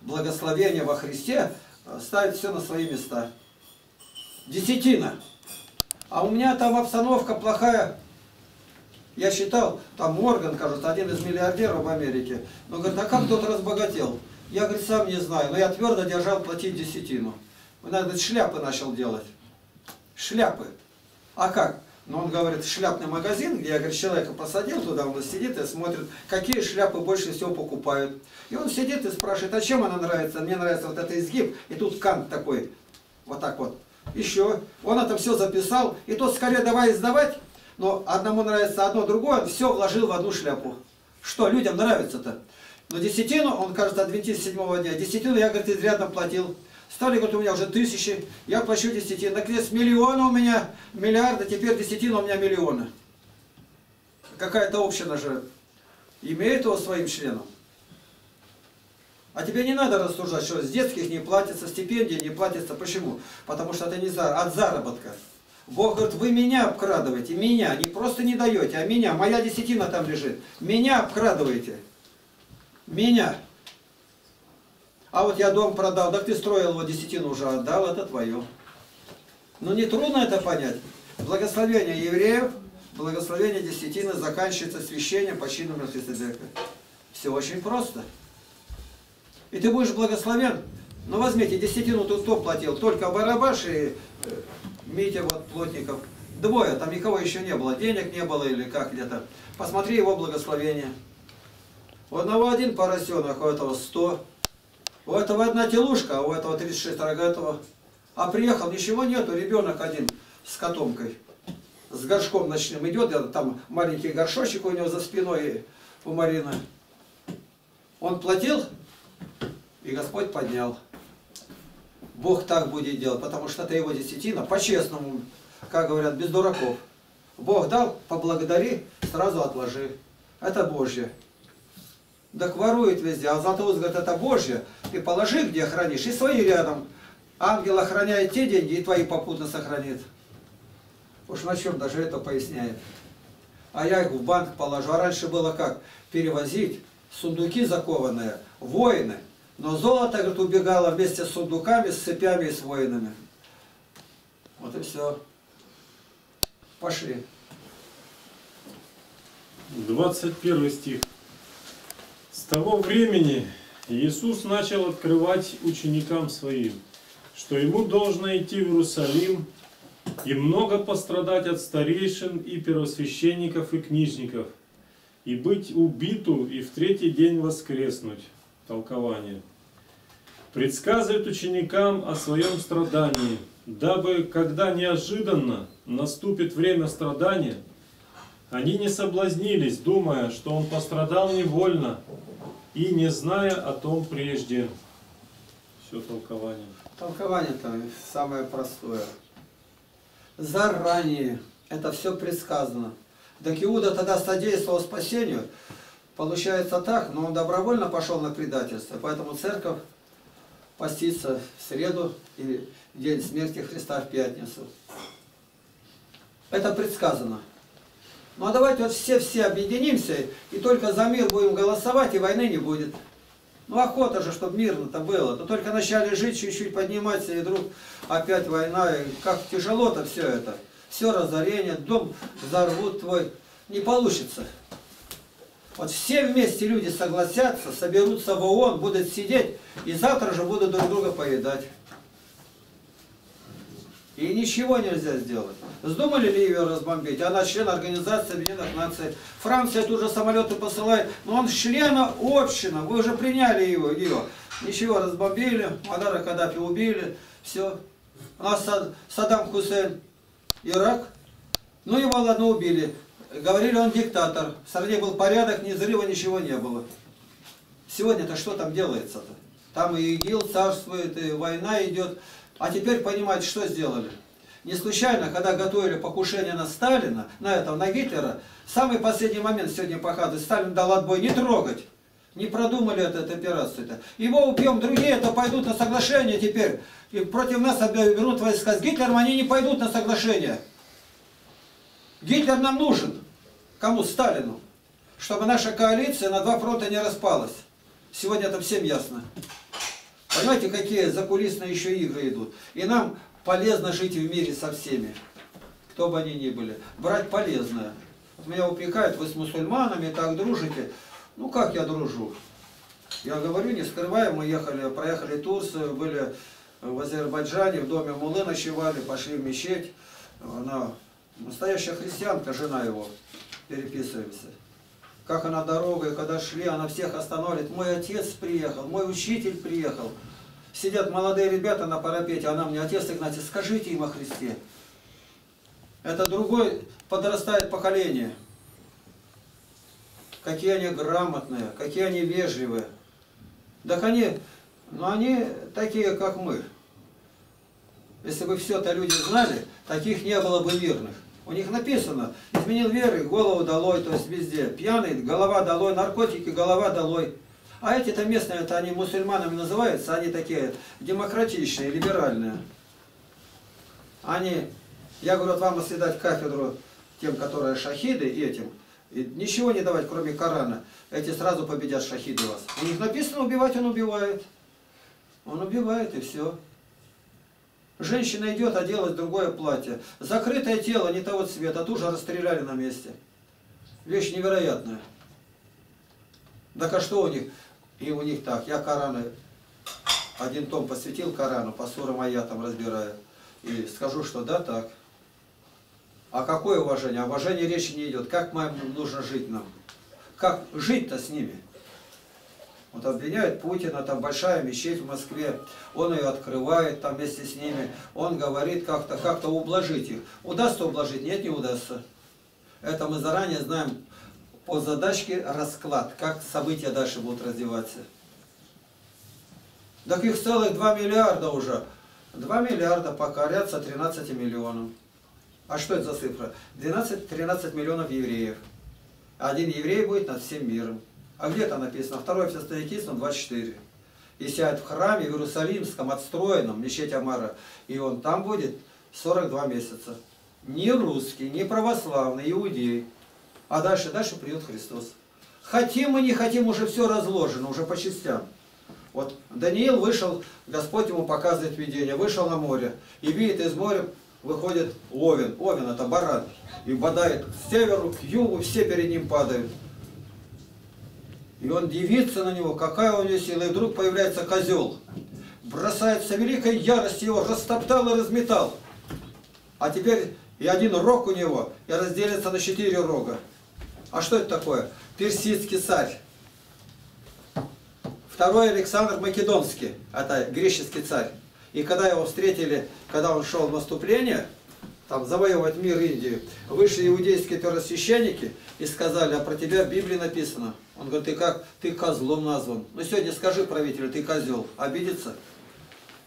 благословение во Христе э, ставит все на свои места. Десятина. А у меня там обстановка плохая. Я считал, там Морган, кажется, один из миллиардеров в Америке. Но говорит, а как тот разбогател? Я, говорит, сам не знаю, но я твердо держал платить десятину. Он, говорит, шляпы начал делать. Шляпы. А как? Но он говорит, шляпный магазин, где я, говорит, человека посадил туда, он сидит и смотрит, какие шляпы больше всего покупают. И он сидит и спрашивает, а чем она нравится? Мне нравится вот этот изгиб, и тут кант такой, вот так вот. Еще. Он это все записал, и тот скорее давай сдавать, но одному нравится одно, другое, все вложил в одну шляпу. Что людям нравится-то? Но десятину, он, кажется, адвентист седьмого дня, десятину я, говорит, изрядно платил. Стали, говорит, у меня уже тысячи, я плачу десятину. Наконец, миллионы у меня, миллиарды, теперь десятина у меня миллионы. Какая-то община же имеет его своим членом. А тебе не надо рассуждать, что с детских не платится, стипендии не платится. Почему? Потому что это не за, от заработка. Бог говорит, вы меня обкрадываете, меня, не просто не даете, а меня, моя десятина там лежит. Меня обкрадываете. Меня. А вот я дом продал, так ты строил его десятину уже отдал, это твое. Ну не трудно это понять. Благословение евреев, благословение десятины заканчивается священием по чину Мелхиседека. Все очень просто. И ты будешь благословен. Ну возьмите, десятину тут кто платил? Только Барабаш и э, Митя вот Плотников. Двое, там никого еще не было. Денег не было или как где-то. Посмотри его благословение. У одного один поросенок, у этого сто. У этого одна телушка, а у этого 36 рогатого. А приехал, ничего нету, ребенок один с котомкой. С горшком ночным идет, там маленький горшочек у него за спиной у Марины. Он платил, и Господь поднял. Бог так будет делать, потому что это его десятина, по-честному, как говорят, без дураков. Бог дал, поблагодари, сразу отложи. Это Божье. Так ворует везде, а Златоуст говорит, это Божье. Ты положи, где хранишь, и свои рядом. Ангел охраняет те деньги, и твои попутно сохранит. Уж на чем даже это поясняет. А я их в банк положу. А раньше было как? Перевозить сундуки закованные, воины. Но золото, говорит, убегало вместе с сундуками, с цепями и с воинами. Вот и все. Пошли. 21 стих. Того времени Иисус начал открывать ученикам своим, что ему должно идти в Иерусалим, И много пострадать от старейшин и первосвященников и книжников, и быть убиту, и в третий день воскреснуть. Толкование. Предсказывает ученикам о своем страдании, дабы, когда неожиданно наступит время страдания, они не соблазнились, думая, что он пострадал невольно и не зная о том прежде. Все толкование. Толкование-то самое простое. Заранее это все предсказано. Так Иуда тогда содействовал спасению. Получается так, но он добровольно пошел на предательство. Поэтому церковь постится в среду и день смерти Христа в пятницу. Это предсказано. Ну а давайте вот все-все объединимся и только за мир будем голосовать, и войны не будет. Ну охота же, чтобы мирно-то было. То только начали жить, чуть-чуть подниматься, и вдруг опять война. И как тяжело-то все это. Все разорение, дом взорвут твой. Не получится. Вот все вместе люди согласятся, соберутся в ООН, будут сидеть, и завтра же будут друг друга поедать. И ничего нельзя сделать. Вздумали Ливию разбомбить? Она член Организации Объединенных Наций. Франция тут же самолеты посылает. Но он члена община. Вы уже приняли его. ее. Ничего, разбомбили. Мадара Каддафи убили. Все. У нас Сад- Саддам Хусейн. Ирак. Ну его, ладно, убили. Говорили, он диктатор. В стране был порядок, ни взрыва, ничего не было. Сегодня-то что там делается-то? Там и ИГИЛ царствует, и война идет. А теперь понимаете, что сделали? Не случайно, когда готовили покушение на Сталина, на этого, на Гитлера, самый последний момент сегодня показывает, Сталин дал отбой не трогать. Не продумали эту операцию-то. Его убьем, другие это пойдут на соглашение теперь. И против нас берут войска с Гитлером, они не пойдут на соглашение. Гитлер нам нужен. Кому? Сталину. Чтобы наша коалиция на два фронта не распалась. Сегодня это всем ясно. Понимаете, какие закулисные еще игры идут. И нам полезно жить в мире со всеми. Кто бы они ни были. Брать полезное. Меня упрекают, вы с мусульманами так дружите. Ну как я дружу? Я говорю, не скрываю, мы ехали, проехали Турцию, были в Азербайджане, в доме Мулы ночевали, пошли в мечеть. Она настоящая христианка, жена его. Переписываемся. Как она дорогой, когда шли, она всех останавливает. Мой отец приехал, мой учитель приехал. Сидят молодые ребята на парапете, она мне, отец Игнатий, скажите им о Христе. Это другой подрастает поколение. Какие они грамотные, какие они вежливые. Так они, ну они такие, как мы. Если бы все это люди знали, таких не было бы мирных. У них написано, изменил веры, голову долой, то есть везде. Пьяный, голова долой, наркотики, голова долой. А эти-то местные, это они мусульманами называются, они такие демократичные, либеральные. Они, я говорю, вот вам оседать кафедру тем, которые шахиды, и этим, и ничего не давать, кроме Корана. Эти сразу победят шахиды вас. У них написано, убивать он убивает. Он убивает, и все. Женщина идет, оделась в другое платье. Закрытое тело, не того цвета, тут же расстреляли на месте. Вещь невероятная. Так а что у них? И у них так, я Кораны, один том посвятил Корану, по сурам аятам разбираю. И скажу, что да, так. А какое уважение? О уважении речи не идет. Как нам нужно жить нам? Как жить-то с ними? Вот обвиняют Путина, там большая мечеть в Москве, он ее открывает там вместе с ними, он говорит как-то, как-то ублажить их. Удастся ублажить? Нет, не удастся. Это мы заранее знаем по задачке расклад, как события дальше будут развиваться. Так их целых 2 миллиарда уже. 2 миллиарда покорятся 13 миллионам. А что это за цифра? 12-13 миллионов евреев. Один еврей будет над всем миром. А где это написано? Второй Фестоикийство 24. И сядет в храме в Иерусалимском, отстроенном, мечеть Амара, и он там будет 42 месяца. Не русский, не православный, иудей. А дальше, дальше придет Христос. Хотим мы, не хотим, уже все разложено, уже по частям. Вот Даниил вышел, Господь ему показывает видение, вышел на море, и видит из моря выходит Овен. Овен это баран. И бодает к северу, к югу, все перед ним падают. И он дивится на него, какая у него сила, и вдруг появляется козел. Бросается великой яростью, его растоптал и разметал. А теперь и один рог у него, и разделится на четыре рога. А что это такое? Персидский царь. Второй Александр Македонский, это греческий царь. И когда его встретили, когда он шел в наступление, там завоевывать мир Индию, вышли иудейские первосвященники и сказали, а про тебя в Библии написано. Он говорит, ты как, ты козлом назван. Ну сегодня скажи правителю, ты козел. Обидится?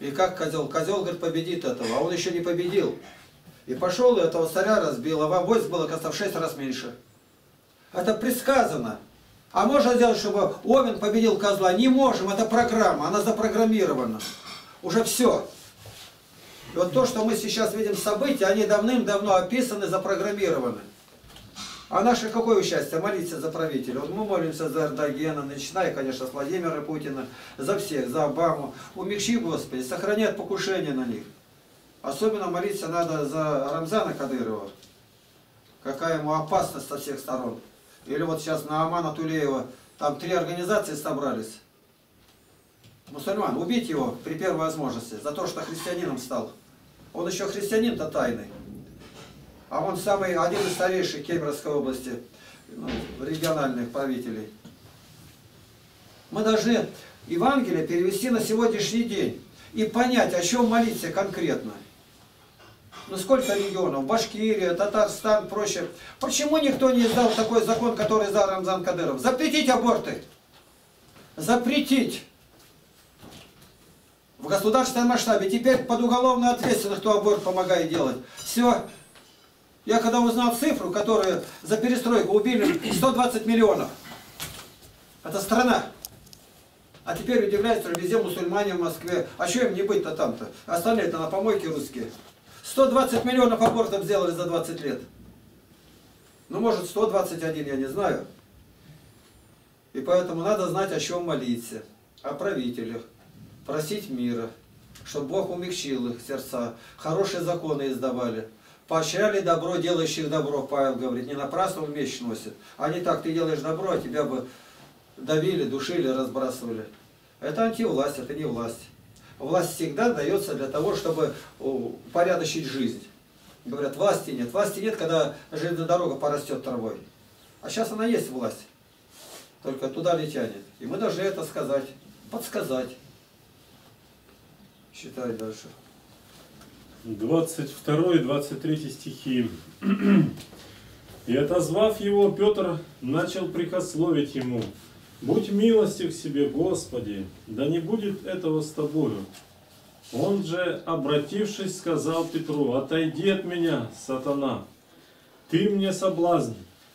И как козел? Козел, говорит, победит этого, а он еще не победил. И пошел, и этого царя разбил, а войск было, кажется, в шесть раз меньше. Это предсказано. А можно сделать, чтобы Овен победил козла? Не можем, это программа, она запрограммирована. Уже все. И вот то, что мы сейчас видим события, они давным-давно описаны, запрограммированы. А наше какое участие? Молиться за правителя. Вот мы молимся за Эрдогена, начиная, конечно, с Владимира Путина, за всех, за Обаму. Умягчи, Господи, сохрани от покушения на них. Особенно молиться надо за Рамзана Кадырова. Какая ему опасность со всех сторон. Или вот сейчас на Амана Тулеева, там три организации собрались. Мусульман, убить его при первой возможности, за то, что христианином стал. Он еще христианин-то тайный. А он самый, один из старейших Кемеровской области, ну, региональных правителей. Мы должны Евангелие перевести на сегодняшний день и понять, о чем молиться конкретно. Ну сколько регионов? Башкирия, Татарстан, прочее. Почему никто не издал такой закон, который за Рамзан Кадыров? Запретить аборты. Запретить. В государственном масштабе. Теперь под уголовную ответственность, кто аборт помогает делать. Все. Я когда узнал цифру, которую за перестройку убили 120 миллионов. Это страна. А теперь удивляются, что везде мусульмане в Москве. А что им не быть-то там-то? Остальные-то на помойке русские. 120 миллионов абортов сделали за 20 лет. Ну, может, 121, я не знаю. И поэтому надо знать, о чем молиться. О правителях. Просить мира. Чтобы Бог умягчил их сердца. Хорошие законы издавали. Поощряли добро, делающих добро, Павел говорит. Не напрасно меч носит. А не так, ты делаешь добро, а тебя бы давили, душили, разбрасывали. Это антивласть, это не власть. Власть всегда дается для того, чтобы упорядочить жизнь. Говорят, власти нет. Власти нет, когда железная дорога порастет травой. А сейчас она есть власть. Только туда не тянет. И мы должны это сказать, подсказать. Читай дальше. 22 и 23 стихи. «И отозвав его, Петр начал прикословить ему, Будь милостив себе, Господи, да не будет этого с тобою. Он же, обратившись, сказал Петру, отойди от меня, сатана, ты мне соблазн,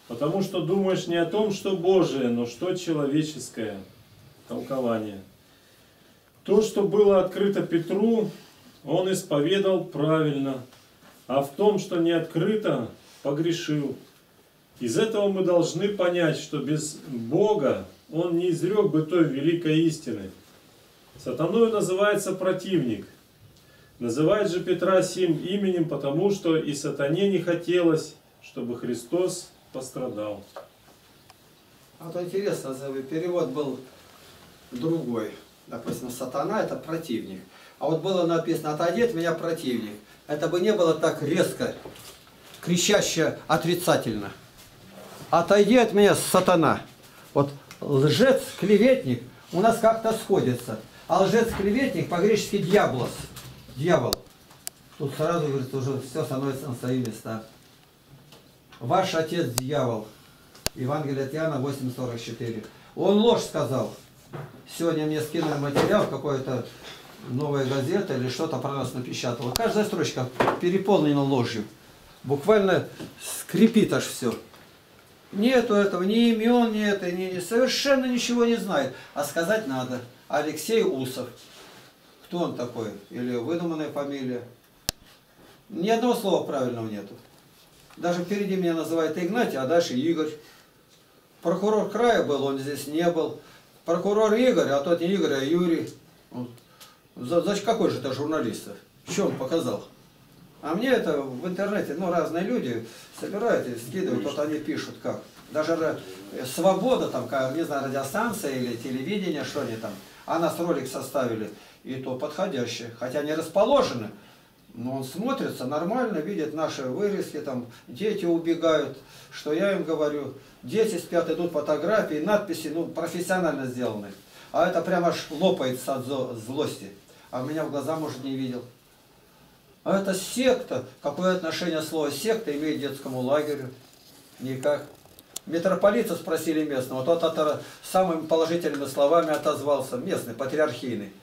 потому что думаешь не о том, что Божие, но что человеческое. Толкование. То, что было открыто Петру, он исповедал правильно, а в том, что не открыто, погрешил. Из этого мы должны понять, что без Бога он не изрек бы той великой истины. Сатаною называется противник. Называет же Петра сим именем, потому что и сатане не хотелось, чтобы Христос пострадал. А вот интересно, перевод был другой. Допустим, сатана это противник. А вот было написано, отойди от меня противник. Это бы не было так резко, кричаще отрицательно. Отойди от меня, сатана. Вот лжец, клеветник у нас как-то сходится. А лжец-клеветник по-гречески дьяволос. Дьявол. Тут сразу, говорит, уже все становится на свои места. Ваш отец дьявол. Евангелие от Иоанна 8.44. Он ложь сказал. Сегодня мне скинули материал, какой-то новая газета или что-то про нас напечатала. Каждая строчка переполнена ложью. Буквально скрипит аж все. Нету этого, ни имен, ни это, ни, совершенно ничего не знает. А сказать надо. Алексей Усов. Кто он такой? Или выдуманная фамилия? Ни одного слова правильного нету. Даже впереди меня называют Игнатий, а дальше Игорь. Прокурор края был, он здесь не был. Прокурор Игорь, а тот не Игорь, а Юрий. Значит, какой же это журналист? Что он показал? А мне это в интернете, ну, разные люди собирают и скидывают, вот они пишут как. Даже э, свобода, там, не знаю, радиостанция или телевидение, что они там, а нас ролик составили, и то подходящее. Хотя они расположены, Но он смотрится нормально, видит наши вырезки, там дети убегают, что я им говорю, дети спят, идут фотографии, надписи, ну, профессионально сделаны. А это прямо аж лопается от злости. А меня в глаза, может, не видел. А это секта. Какое отношение слово секта имеет к детскому лагерю? Никак. Митрополита спросили местного, тот ото- самыми положительными словами отозвался, местный, патриархийный.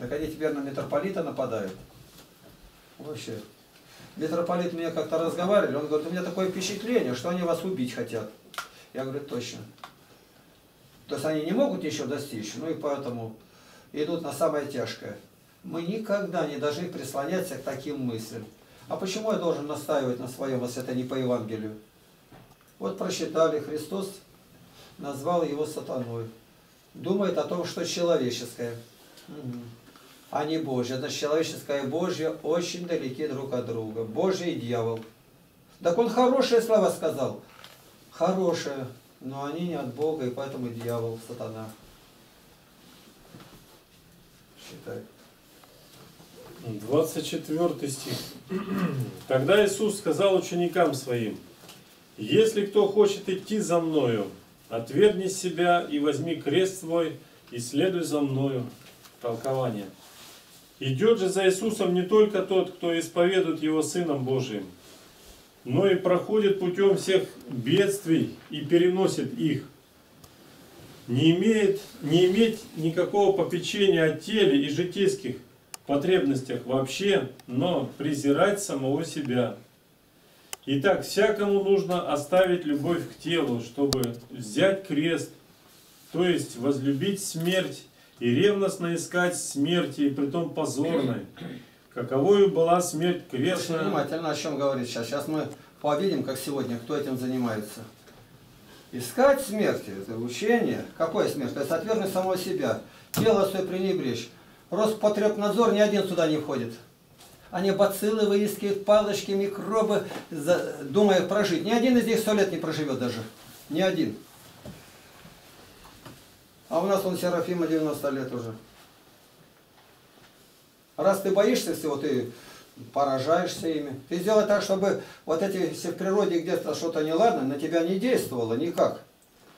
Так они теперь на митрополита нападают. Вообще. Митрополит мне как-то разговаривали, он говорит, у меня такое впечатление, что они вас убить хотят. Я говорю, точно. То есть они не могут ничего достичь, ну и поэтому идут на самое тяжкое. Мы никогда не должны прислоняться к таким мыслям. А почему я должен настаивать на своем, если это не по Евангелию? Вот прочитали, Христос назвал его сатаной. Думает о том, что человеческое, а не Божье. Значит, человеческое и Божье очень далеки друг от друга. Божий и дьявол. Так он хорошие слова сказал. Хорошие, но они не от Бога, и поэтому дьявол, сатана. Считай. 24 стих. Тогда Иисус сказал ученикам своим, «Если кто хочет идти за Мною, отвергни себя и возьми крест свой, и следуй за Мною». Толкование. Идет же за Иисусом не только тот, кто исповедует Его Сыном Божиим, но и проходит путем всех бедствий и переносит их. Не, имеет, не иметь никакого попечения о теле и житейских потребностях вообще, но презирать самого себя. Итак, всякому нужно оставить любовь к телу, чтобы взять крест, то есть возлюбить смерть и ревностно искать смерти, и притом позорной, каковою была смерть крестная. внимательно, о чем говорит сейчас. Сейчас мы увидим, как сегодня, кто этим занимается. Искать смерти, это учение. Какое смерть? То есть отвергнуть самого себя. Тело свое пренебречь. Роспотребнадзор ни один сюда не входит. Они бациллы выискивают, палочки, микробы, думая прожить. Ни один из них сто лет не проживет даже. Ни один. А у нас он Серафима 90 лет уже. Раз ты боишься всего, ты поражаешься ими. Ты сделай так, чтобы вот эти все в природе где-то что-то неладное на тебя не действовало никак.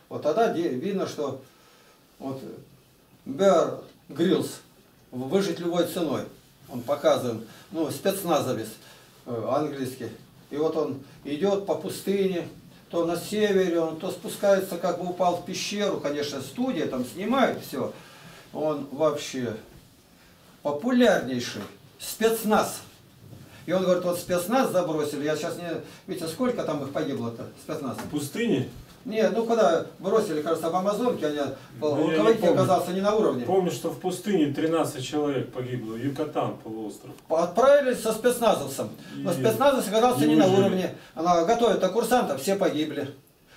Вот тогда видно, что вот Беар Гриллс выжить любой ценой. Он показывает, ну, спецназовец э, английский. И вот он идет по пустыне, то на севере, он то спускается, как бы упал в пещеру, конечно, студия там снимает все. Он вообще популярнейший спецназ. И он говорит, вот спецназ забросили, я сейчас не... Видите, сколько там их погибло-то, спецназ? В пустыне? Нет, ну когда бросили, кажется, в Амазонке, они, Ну, я не руководитель оказался не на уровне. Помню, что в пустыне 13 человек погибло, Юкатан полуостров. Отправились со спецназовцем. Но И- спецназовец оказался и не на уровне. Она готовит а курсантов, все погибли.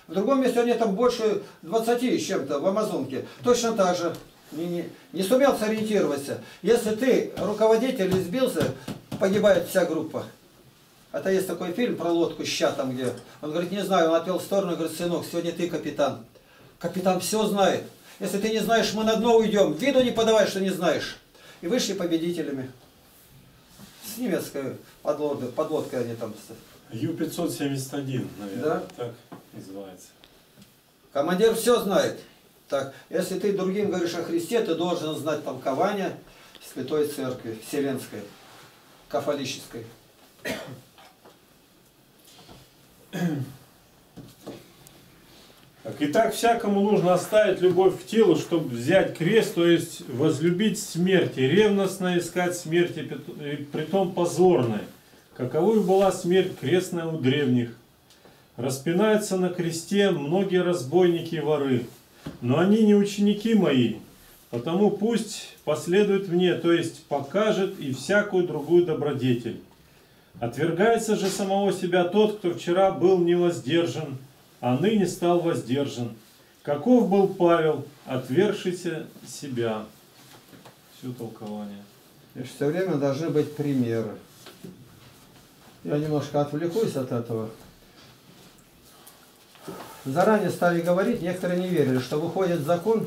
В другом месте они там больше 20 с чем-то в Амазонке. Точно так же. Не, не, не сумел сориентироваться. Если ты руководитель и сбился, погибает вся группа. Это есть такой фильм про лодку ща там где. Он говорит, не знаю, он отвел в сторону и говорит, сынок, сегодня ты капитан. Капитан все знает. Если ты не знаешь, мы на дно уйдем. Виду не подавай, что не знаешь. И вышли победителями. С немецкой подлодкой, подлодкой они там. с- Ю-571, наверное, Да. так называется. Командир все знает. Так, если ты другим говоришь о Христе, ты должен знать толкование Святой Церкви, Вселенской, кафолической. Так, итак, всякому нужно оставить любовь к телу, чтобы взять крест, то есть возлюбить смерть, и ревностно искать смерти, притом позорной. Каковой была смерть крестная у древних. Распинаются на кресте многие разбойники и воры, но они не ученики мои, потому пусть последует мне, то есть покажет и всякую другую добродетель. Отвергается же самого себя тот, кто вчера был невоздержан, а ныне стал воздержан. Каков был Павел, отвергшийся себя? Все толкование. И все время должны быть примеры. Я немножко отвлекусь от этого. Заранее стали говорить, некоторые не верили, что выходит закон,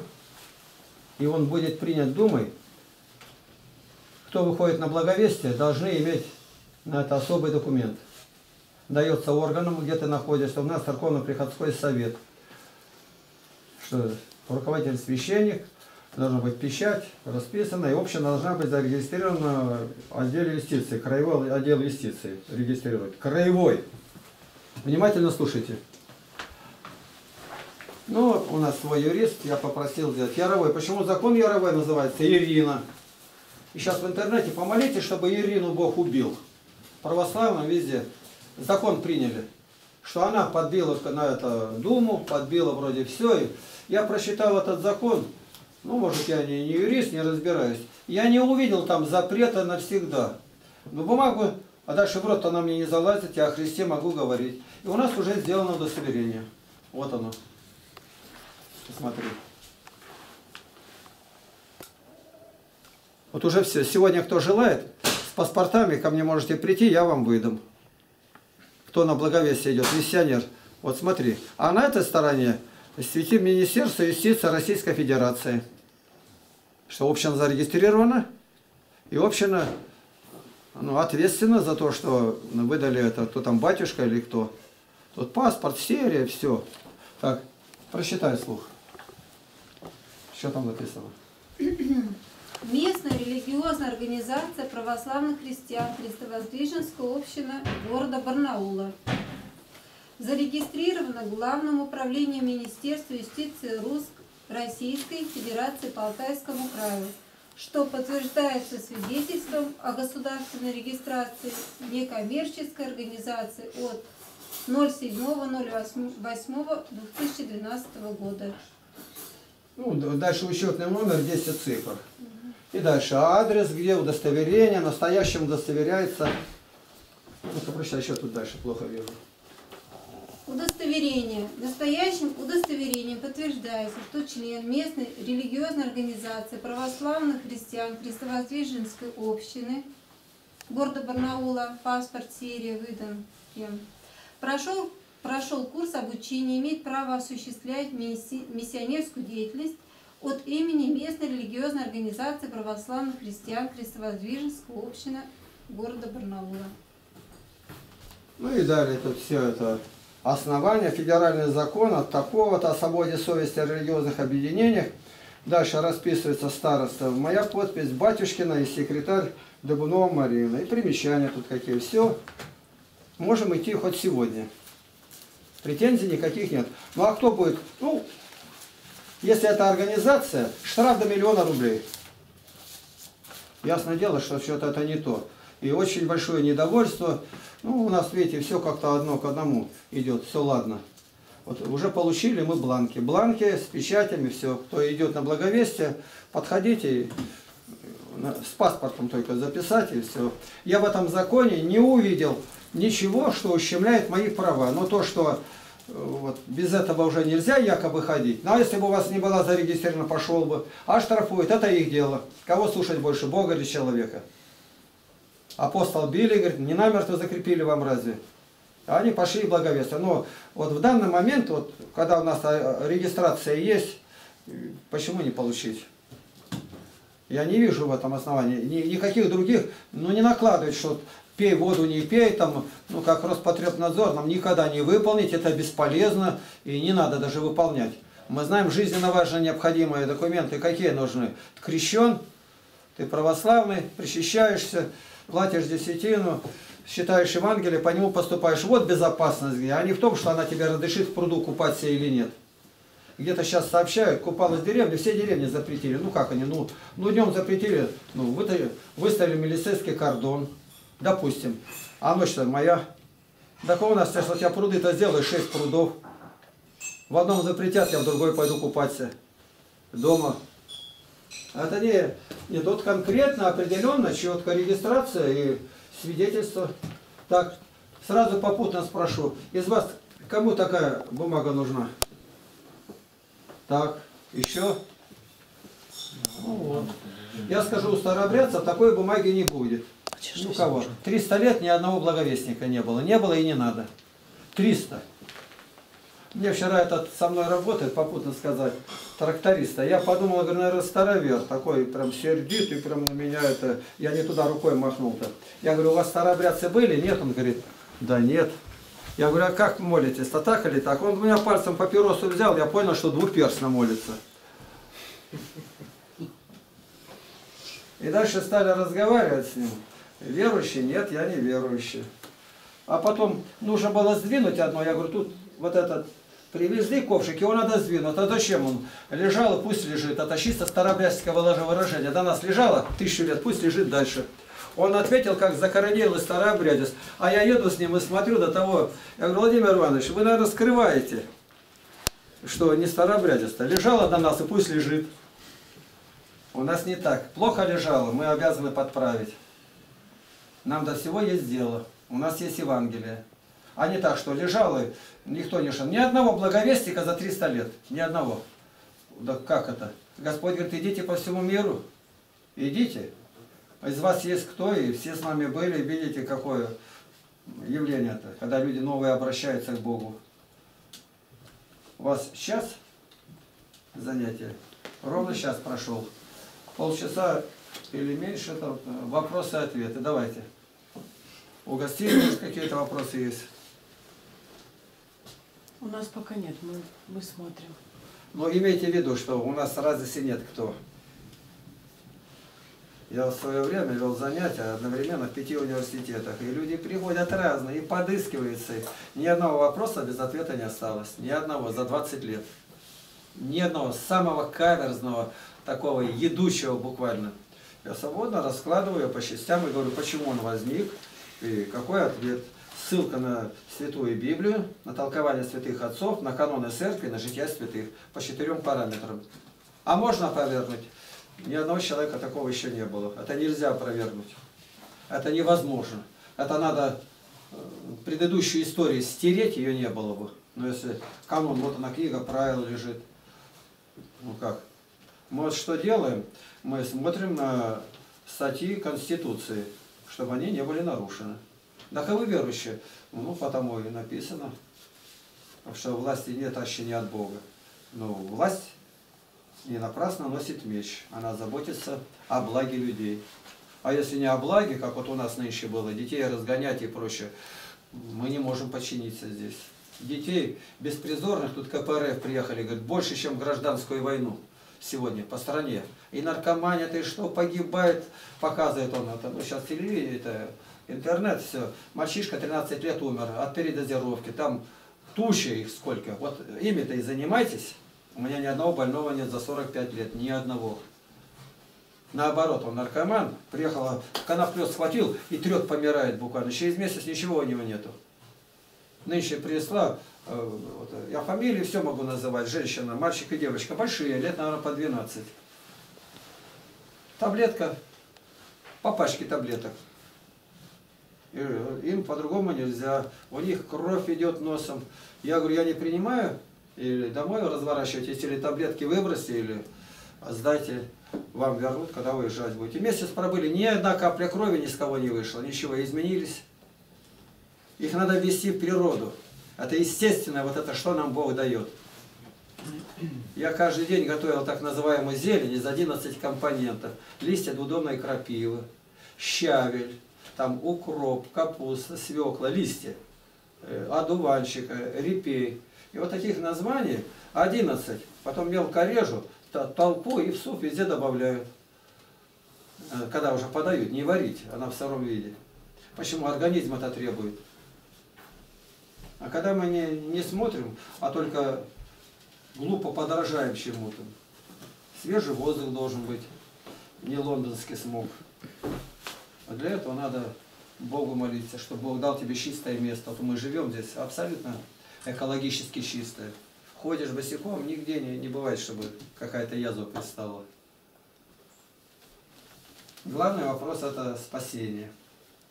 и он будет принят Думой, кто выходит на благовестие, должны иметь на это особый документ. Дается органам, где ты находишься. У нас церковно-приходской совет. Что руководитель священник, должна быть печать, расписана, и община должна быть зарегистрирована в отделе юстиции, краевой отдел юстиции регистрировать. Краевой. Внимательно слушайте. Ну, у нас свой юрист, я попросил сделать Яровой. Почему закон Яровой называется? Ирина. И сейчас в интернете помолитесь, чтобы Ирину Бог убил. Православным везде. Закон приняли. Что она подбила на это Думу, подбила вроде все. И я прочитал этот закон. Ну, может, я не, не юрист, не разбираюсь. Я не увидел там запрета навсегда. Но бумагу, а дальше в рот она мне не залазит, я о Христе могу говорить. И у нас уже сделано удостоверение. Вот оно. Посмотри. Вот уже все. Сегодня кто желает, паспортами ко мне можете прийти, я вам выдам. Кто на благовестие идет, миссионер. Вот смотри. А на этой стороне Святим Министерство юстиции Российской Федерации. Что община зарегистрирована. И община ну, ответственна за то, что выдали это, кто там батюшка или кто. Тут паспорт, серия, все. Так, прочитай слух. Что там написано? Местная религиозная организация православных христиан Христовоздвиженская община города Барнаула. Зарегистрирована Главным управлением Министерства юстиции Рус... Российской Федерации по Алтайскому краю, что подтверждается свидетельством о государственной регистрации некоммерческой организации от 07.08.2012 года. Ну, дальше учетный номер 10 цифр. И дальше адрес, где удостоверение, настоящим удостоверяется. Ну-ка, прочитай, еще тут дальше плохо вижу. Удостоверение. Настоящим удостоверением подтверждается, что член местной религиозной организации православных христиан Христовоздвиженской общины города Барнаула, паспорт серия выдан кем, прошел, прошел курс обучения, имеет право осуществлять мисси- миссионерскую деятельность от имени местной религиозной организации православных христиан Христовоздвиженская община города Барнаула. Ну и далее тут все это основание, федеральный закон от такого-то о свободе совести о религиозных объединениях. Дальше расписывается староста, моя подпись Батюшкина и секретарь Дубунова Марина. И примечания тут какие. Все. Можем идти хоть сегодня. Претензий никаких нет. Ну а кто будет? Ну, если это организация, штраф до миллиона рублей. Ясное дело, что что-то это не то. И очень большое недовольство. Ну, у нас, видите, все как-то одно к одному идет, все ладно. Вот уже получили мы бланки. Бланки с печатями, все. Кто идет на благовестие, подходите, на- с паспортом только записать и все. Я в этом законе не увидел ничего, что ущемляет мои права. Но то, что э, вот, без этого уже нельзя якобы ходить. Ну, а если бы у вас не была зарегистрирована, пошел бы. А штрафуют, это их дело. Кого слушать больше, Бога или человека? Апостол били, говорит, не намертво закрепили вам разве? А Они пошли и благовествовали. Но вот в данный момент, вот, когда у нас а, регистрация есть, почему не получить? Я не вижу в этом основании. Ни- никаких других, ну не накладывать, что пей воду, не пей, там, ну как Роспотребнадзор, нам никогда не выполнить, это бесполезно и не надо даже выполнять. Мы знаем жизненно важные необходимые документы, какие нужны. Ты крещен, ты православный, причащаешься, платишь десятину, считаешь Евангелие, по нему поступаешь. Вот безопасность а не в том, что она тебе разрешит в пруду купаться или нет. Где-то сейчас сообщают, купалась деревня, все деревни запретили. Ну как они, ну, ну днем запретили, ну выта- выставили милицейский кордон, допустим. А ночь-то моя. Так у нас вот я пруды-то сделаю, шесть прудов. В одном запретят, я в другой пойду купаться. Дома. Это не, не тут конкретно, определенно, четко регистрация и свидетельство. Так, сразу попутно спрошу, из вас кому такая бумага нужна? Так, еще? Ну вот. Я скажу, у старообрядцев такой бумаги не будет. Ну кого? 300 лет ни одного благовестника не было. Не было и не надо. 300. Мне вчера этот со мной работает, попутно сказать, тракториста. Я подумал, говорю, наверное, старовер, такой прям сердитый, прям на меня это... Я не туда рукой махнул-то. Я говорю, у вас старобрядцы были? Нет, он говорит, да нет. Я говорю, а как молитесь-то, так или так? Он у меня пальцем папиросу взял, я понял, что двухперстно молится. И дальше стали разговаривать с ним. Верующий? Нет, я не верующий. А потом нужно было сдвинуть одно. Я говорю, тут вот этот привезли ковшик, его надо сдвинуть. А зачем он? Лежал, пусть лежит. Это чисто старобрядское выражение. До нас лежало тысячу лет, пусть лежит дальше. Он ответил, как закоренелый старообрядец. А я еду с ним и смотрю до того. Я говорю, Владимир Иванович, вы, наверное, скрываете, что не старообрядец-то. Лежало до нас, и пусть лежит. У нас не так. Плохо лежало, мы обязаны подправить. Нам до всего есть дело. У нас есть Евангелие. А не так, что лежало, никто не шел. Ни одного благовестника за 300 лет. Ни одного. Да как это? Господь говорит, идите по всему миру. Идите. Из вас есть кто, и все с нами были, видите, какое явление это, когда люди новые обращаются к Богу. У вас сейчас занятие? Ровно сейчас прошел. Полчаса или меньше, э, вопросы и ответы. Давайте. У гостей, может, какие-то вопросы есть? У нас пока нет, мы, мы смотрим. Но имейте в виду, что у нас разницы нет кто. Я в свое время вел занятия одновременно в пяти университетах. И люди приходят разные, и подыскиваются. Ни одного вопроса без ответа не осталось. Ни одного за 20 лет. Ни одного самого каверзного, такого едущего буквально. Я свободно раскладываю по частям и говорю, почему он возник и какой ответ. Ссылка на Святую Библию, на толкование святых отцов, на каноны церкви, на жития святых по четырем параметрам. А можно опровергнуть? Ни одного человека такого еще не было. Это нельзя опровергнуть. Это невозможно. Это надо э, предыдущую историю стереть, ее не было бы. Но если канон, вот она книга, правил лежит. Ну как? Мы вот что делаем? Мы смотрим на статьи Конституции, чтобы они не были нарушены. Да вы верующие? Ну, потому и написано, что власти нет, аще не от Бога. Но власть не напрасно носит меч. Она заботится о благе людей. А если не о благе, как вот у нас нынче было, детей разгонять и прочее, мы не можем подчиниться здесь. Детей беспризорных, тут КПРФ приехали, говорят, больше, чем гражданскую войну сегодня по стране. И наркомания, ты что, погибает, показывает он это. Ну, сейчас телевидение, это интернет, все. Мальчишка 13 лет умер от передозировки, там туча их сколько. Вот ими-то и занимайтесь. У меня ни одного больного нет за 45 лет, ни одного. Наоборот, он наркоман, приехал, коноплет схватил и трет помирает буквально. Через месяц ничего у него нету. Нынче принесла, э, вот, я фамилии все могу называть, женщина, мальчик и девочка, большие, лет, наверное, по 12. Таблетка, по пачке таблеток. И э, им по-другому нельзя. У них кровь идет носом. Я говорю, я не принимаю, или домой разворачивайте, или таблетки выбросьте, или сдайте, вам вернут, когда уезжать будете. Месяц пробыли, ни одна капля крови ни с кого не вышла, ничего, изменились. Их надо ввести в природу. Это естественное, вот это что нам Бог дает. Я каждый день готовил так называемую зелень из 11 компонентов. Листья двудомной крапивы, щавель, там укроп, капуста, свекла, листья, э, одуванчика, репей. И вот таких названий 11. Потом мелко режу, толпу и в суп везде добавляю. Э, Когда уже подают, не варить, она в сыром виде. Почему? Организм это требует. А когда мы не, не смотрим, а только глупо подражаем чему-то. Свежий воздух должен быть, не лондонский смог. А для этого надо Богу молиться, чтобы Бог дал тебе чистое место. А то мы живем здесь абсолютно экологически чистое. Ходишь босиком, нигде не, не бывает, чтобы какая-то язва пристала. Главный вопрос это спасение.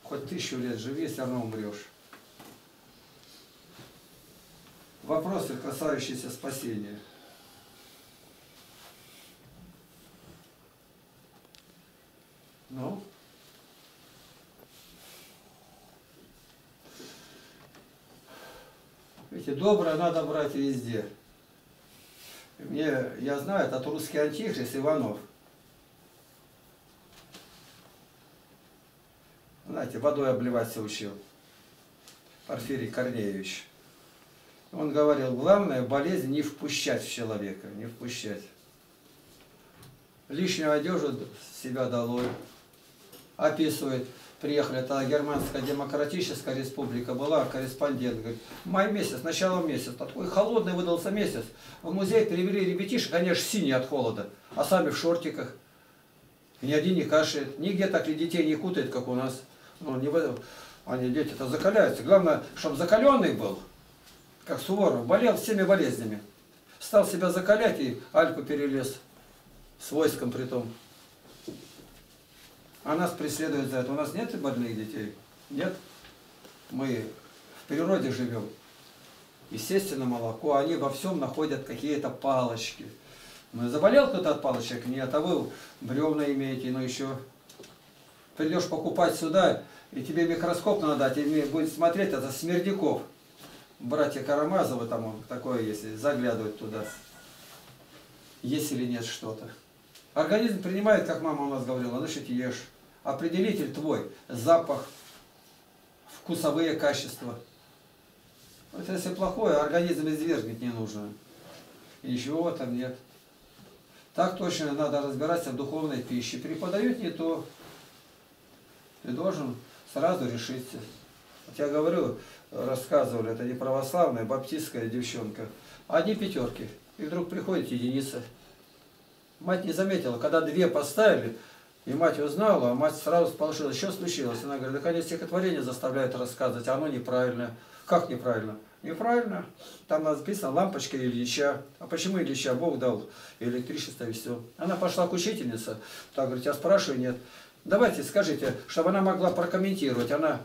Хоть тысячу лет живи, все равно умрешь. Вопросы, касающиеся спасения. Ну? Эти доброе надо брать везде. Мне, я знаю, этот русский антихрист Иванов. Знаете, водой обливаться учил. Порфирий Корнеевич. Он говорил, главное болезнь не впущать в человека, не впущать. Лишнюю одежду себя долой. Описывает, приехали, это Германская демократическая республика была, корреспондент, говорит, май месяц, начало месяца, такой холодный выдался месяц. В музей привели ребятишек, конечно, синие от холода, а сами в шортиках. Ни один не кашляет, нигде так ли детей не кутает, как у нас. Ну, не в. Они, дети-то закаляются. Главное, чтобы закаленный был, как Суворов, болел всеми болезнями. Стал себя закалять и Альпы перелез. С войском при том. А нас преследуют за это. У нас нет больных детей? Нет. Мы в природе живем. Естественно, молоко. Они во всем находят какие-то палочки. Ну, заболел кто-то от палочек? Нет. А вы бревна имеете, но еще придешь покупать сюда, и тебе микроскоп надо дать, и будет смотреть, это Смердяков. Братья Карамазовы там такое, если заглядывать туда. Есть или нет что-то. Организм принимает, как мама у нас говорила, дышите, ешь. Определитель твой, запах, вкусовые качества. Вот если плохое, организм извергнуть не нужно. И ничего там нет. Так точно надо разбираться в духовной пище. Преподают не то. Ты должен сразу решиться. Вот я говорю, рассказывали, это не православная, баптистская девчонка. Одни пятерки. И вдруг приходит единица. Мать не заметила, когда две поставили, и мать узнала, а мать сразу сполошилась, что случилось? Она говорит, да, стихотворение заставляют рассказывать, а оно неправильное. Как неправильно? Неправильно. Там написано лампочка Ильича. А почему Ильича? Бог дал электричество и все. Она пошла к учительнице. Так говорит, я спрашиваю, нет. Давайте скажите, чтобы она могла прокомментировать. Она,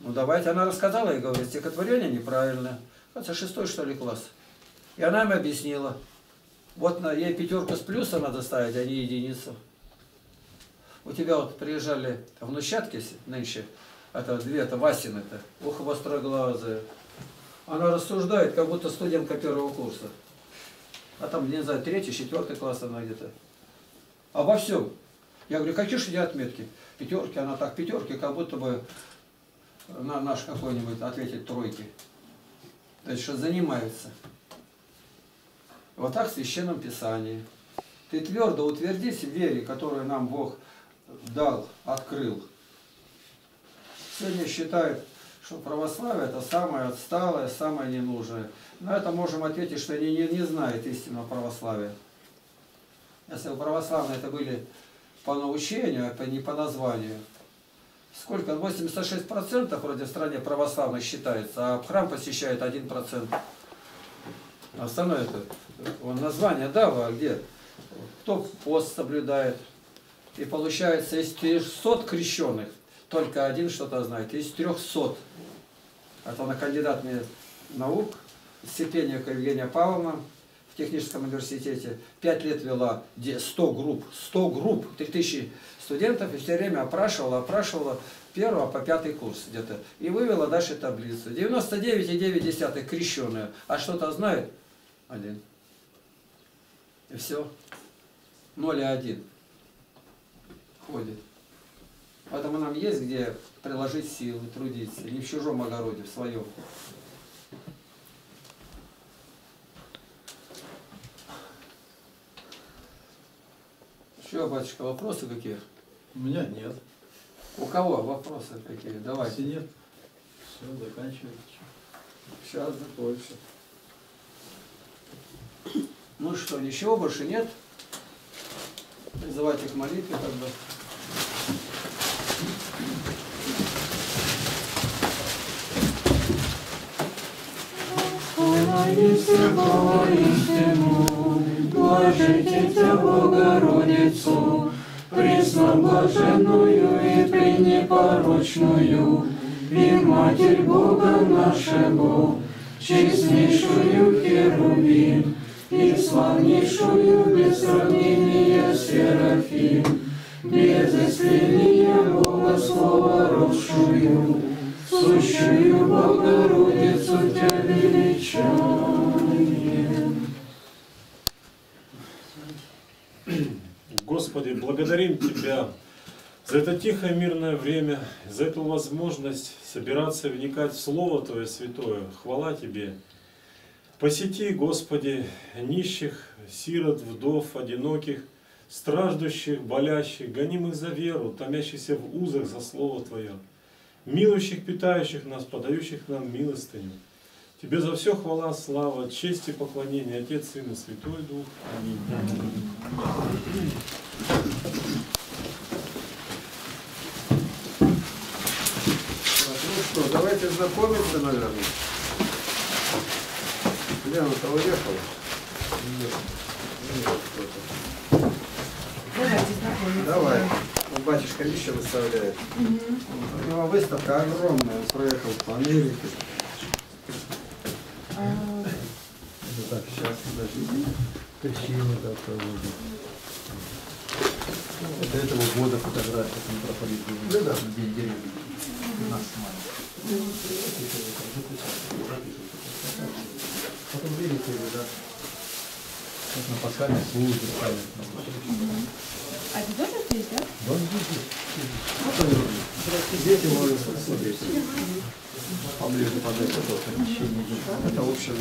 ну давайте, она рассказала и говорит, стихотворение неправильное. Это шестой, что ли, класс. И она им объяснила. Вот на, ей пятерку с плюса надо ставить, а не единицу. У тебя вот приезжали внучатки нынче, это две, это Васин это, ух, востроглазые. Она рассуждает, как будто студентка первого курса. А там, не знаю, третий, четвертый класс она где-то. Обо всем. Я говорю, какие же у тебя отметки? Пятерки, она так, пятерки, как будто бы на наш какой-нибудь ответит тройки. То есть, что занимается. Вот так в Священном Писании. Ты твердо утвердись в вере, которую нам Бог дал, открыл. Сегодня считают, что православие это самое отсталое, самое ненужное. На это можем ответить, что они не, не знают истинного православия. Если бы православные это были по научению, это не по названию. Сколько? 86% вроде в стране православных считается, а храм посещает 1%. Остальное это, он название дал, а где? Кто пост соблюдает. И получается, из 300 крещенных, только один что-то знает. Из 300. Это она кандидат наук, Степененко Евгения Павловна в техническом университете. Пять лет вела 100 групп, 100 групп, 3000 студентов, и все время опрашивала, опрашивала первого по пятый курс где-то. И вывела дальше таблицу. 99,9 крещеные. А что-то знает? Один. И все. 0,1 ходит. Поэтому нам есть где приложить силы, трудиться. Не в чужом огороде, в своем. Что, батюшка, вопросы какие? У меня нет. У кого вопросы какие? Если Давайте. нет, все, заканчивается. Сейчас закончим. Ну что, ничего больше нет? Призывайте к молитве как бы. Блажите Тя Богородицу, пресноблаженную и пренепорочную, и Матерь Бога нашего, честнейшую Херувим, и славнейшую без сравнения Серафим, без исцеления Бога Слова родшую, сущую Богородицу Тебя величаем. Господи, благодарим Тебя за это тихое мирное время, за эту возможность собираться и вникать в Слово Твое Святое. Хвала Тебе. Посети, Господи, нищих, сирот, вдов, одиноких, страждущих, болящих, гонимых за веру, томящихся в узах за Слово Твое, милующих, питающих нас, подающих нам милостыню. Тебе за все хвала, слава, честь и поклонение, Отец, Сын и Святой Дух. Аминь. Ну что, давайте знакомиться, наверное. Лена-то уехала. Давайте знакомиться. Давай. Ну, батюшка вещи выставляет. У него выставка огромная, он проехал по Америке. А, Так, сейчас, подождите. Причины такого. Это этого года фотография митрополит Да, да. День деревни. 15 мая. Потом видите, да. Как на пасхальной службе ставят. а ты тоже здесь, да? Дети могут посмотреть. Поближе подать это помещение. Это общее.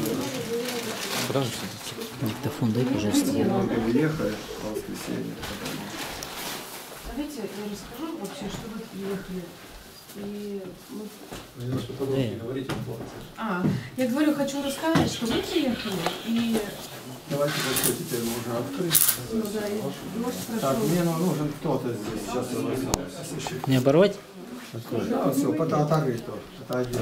Диктофон дай, пожалуйста. Уехали по воскресенье. Давайте я расскажу вообще, что вы приехали. И. А, я говорю, хочу рассказать, что вы приехали. И, Давайте большой теперь можно открыть. ну да, Так, мне ну, нужен кто-то здесь. Сейчас я возьму. Не оборвать? Да, все, потом отогреть то. Это один.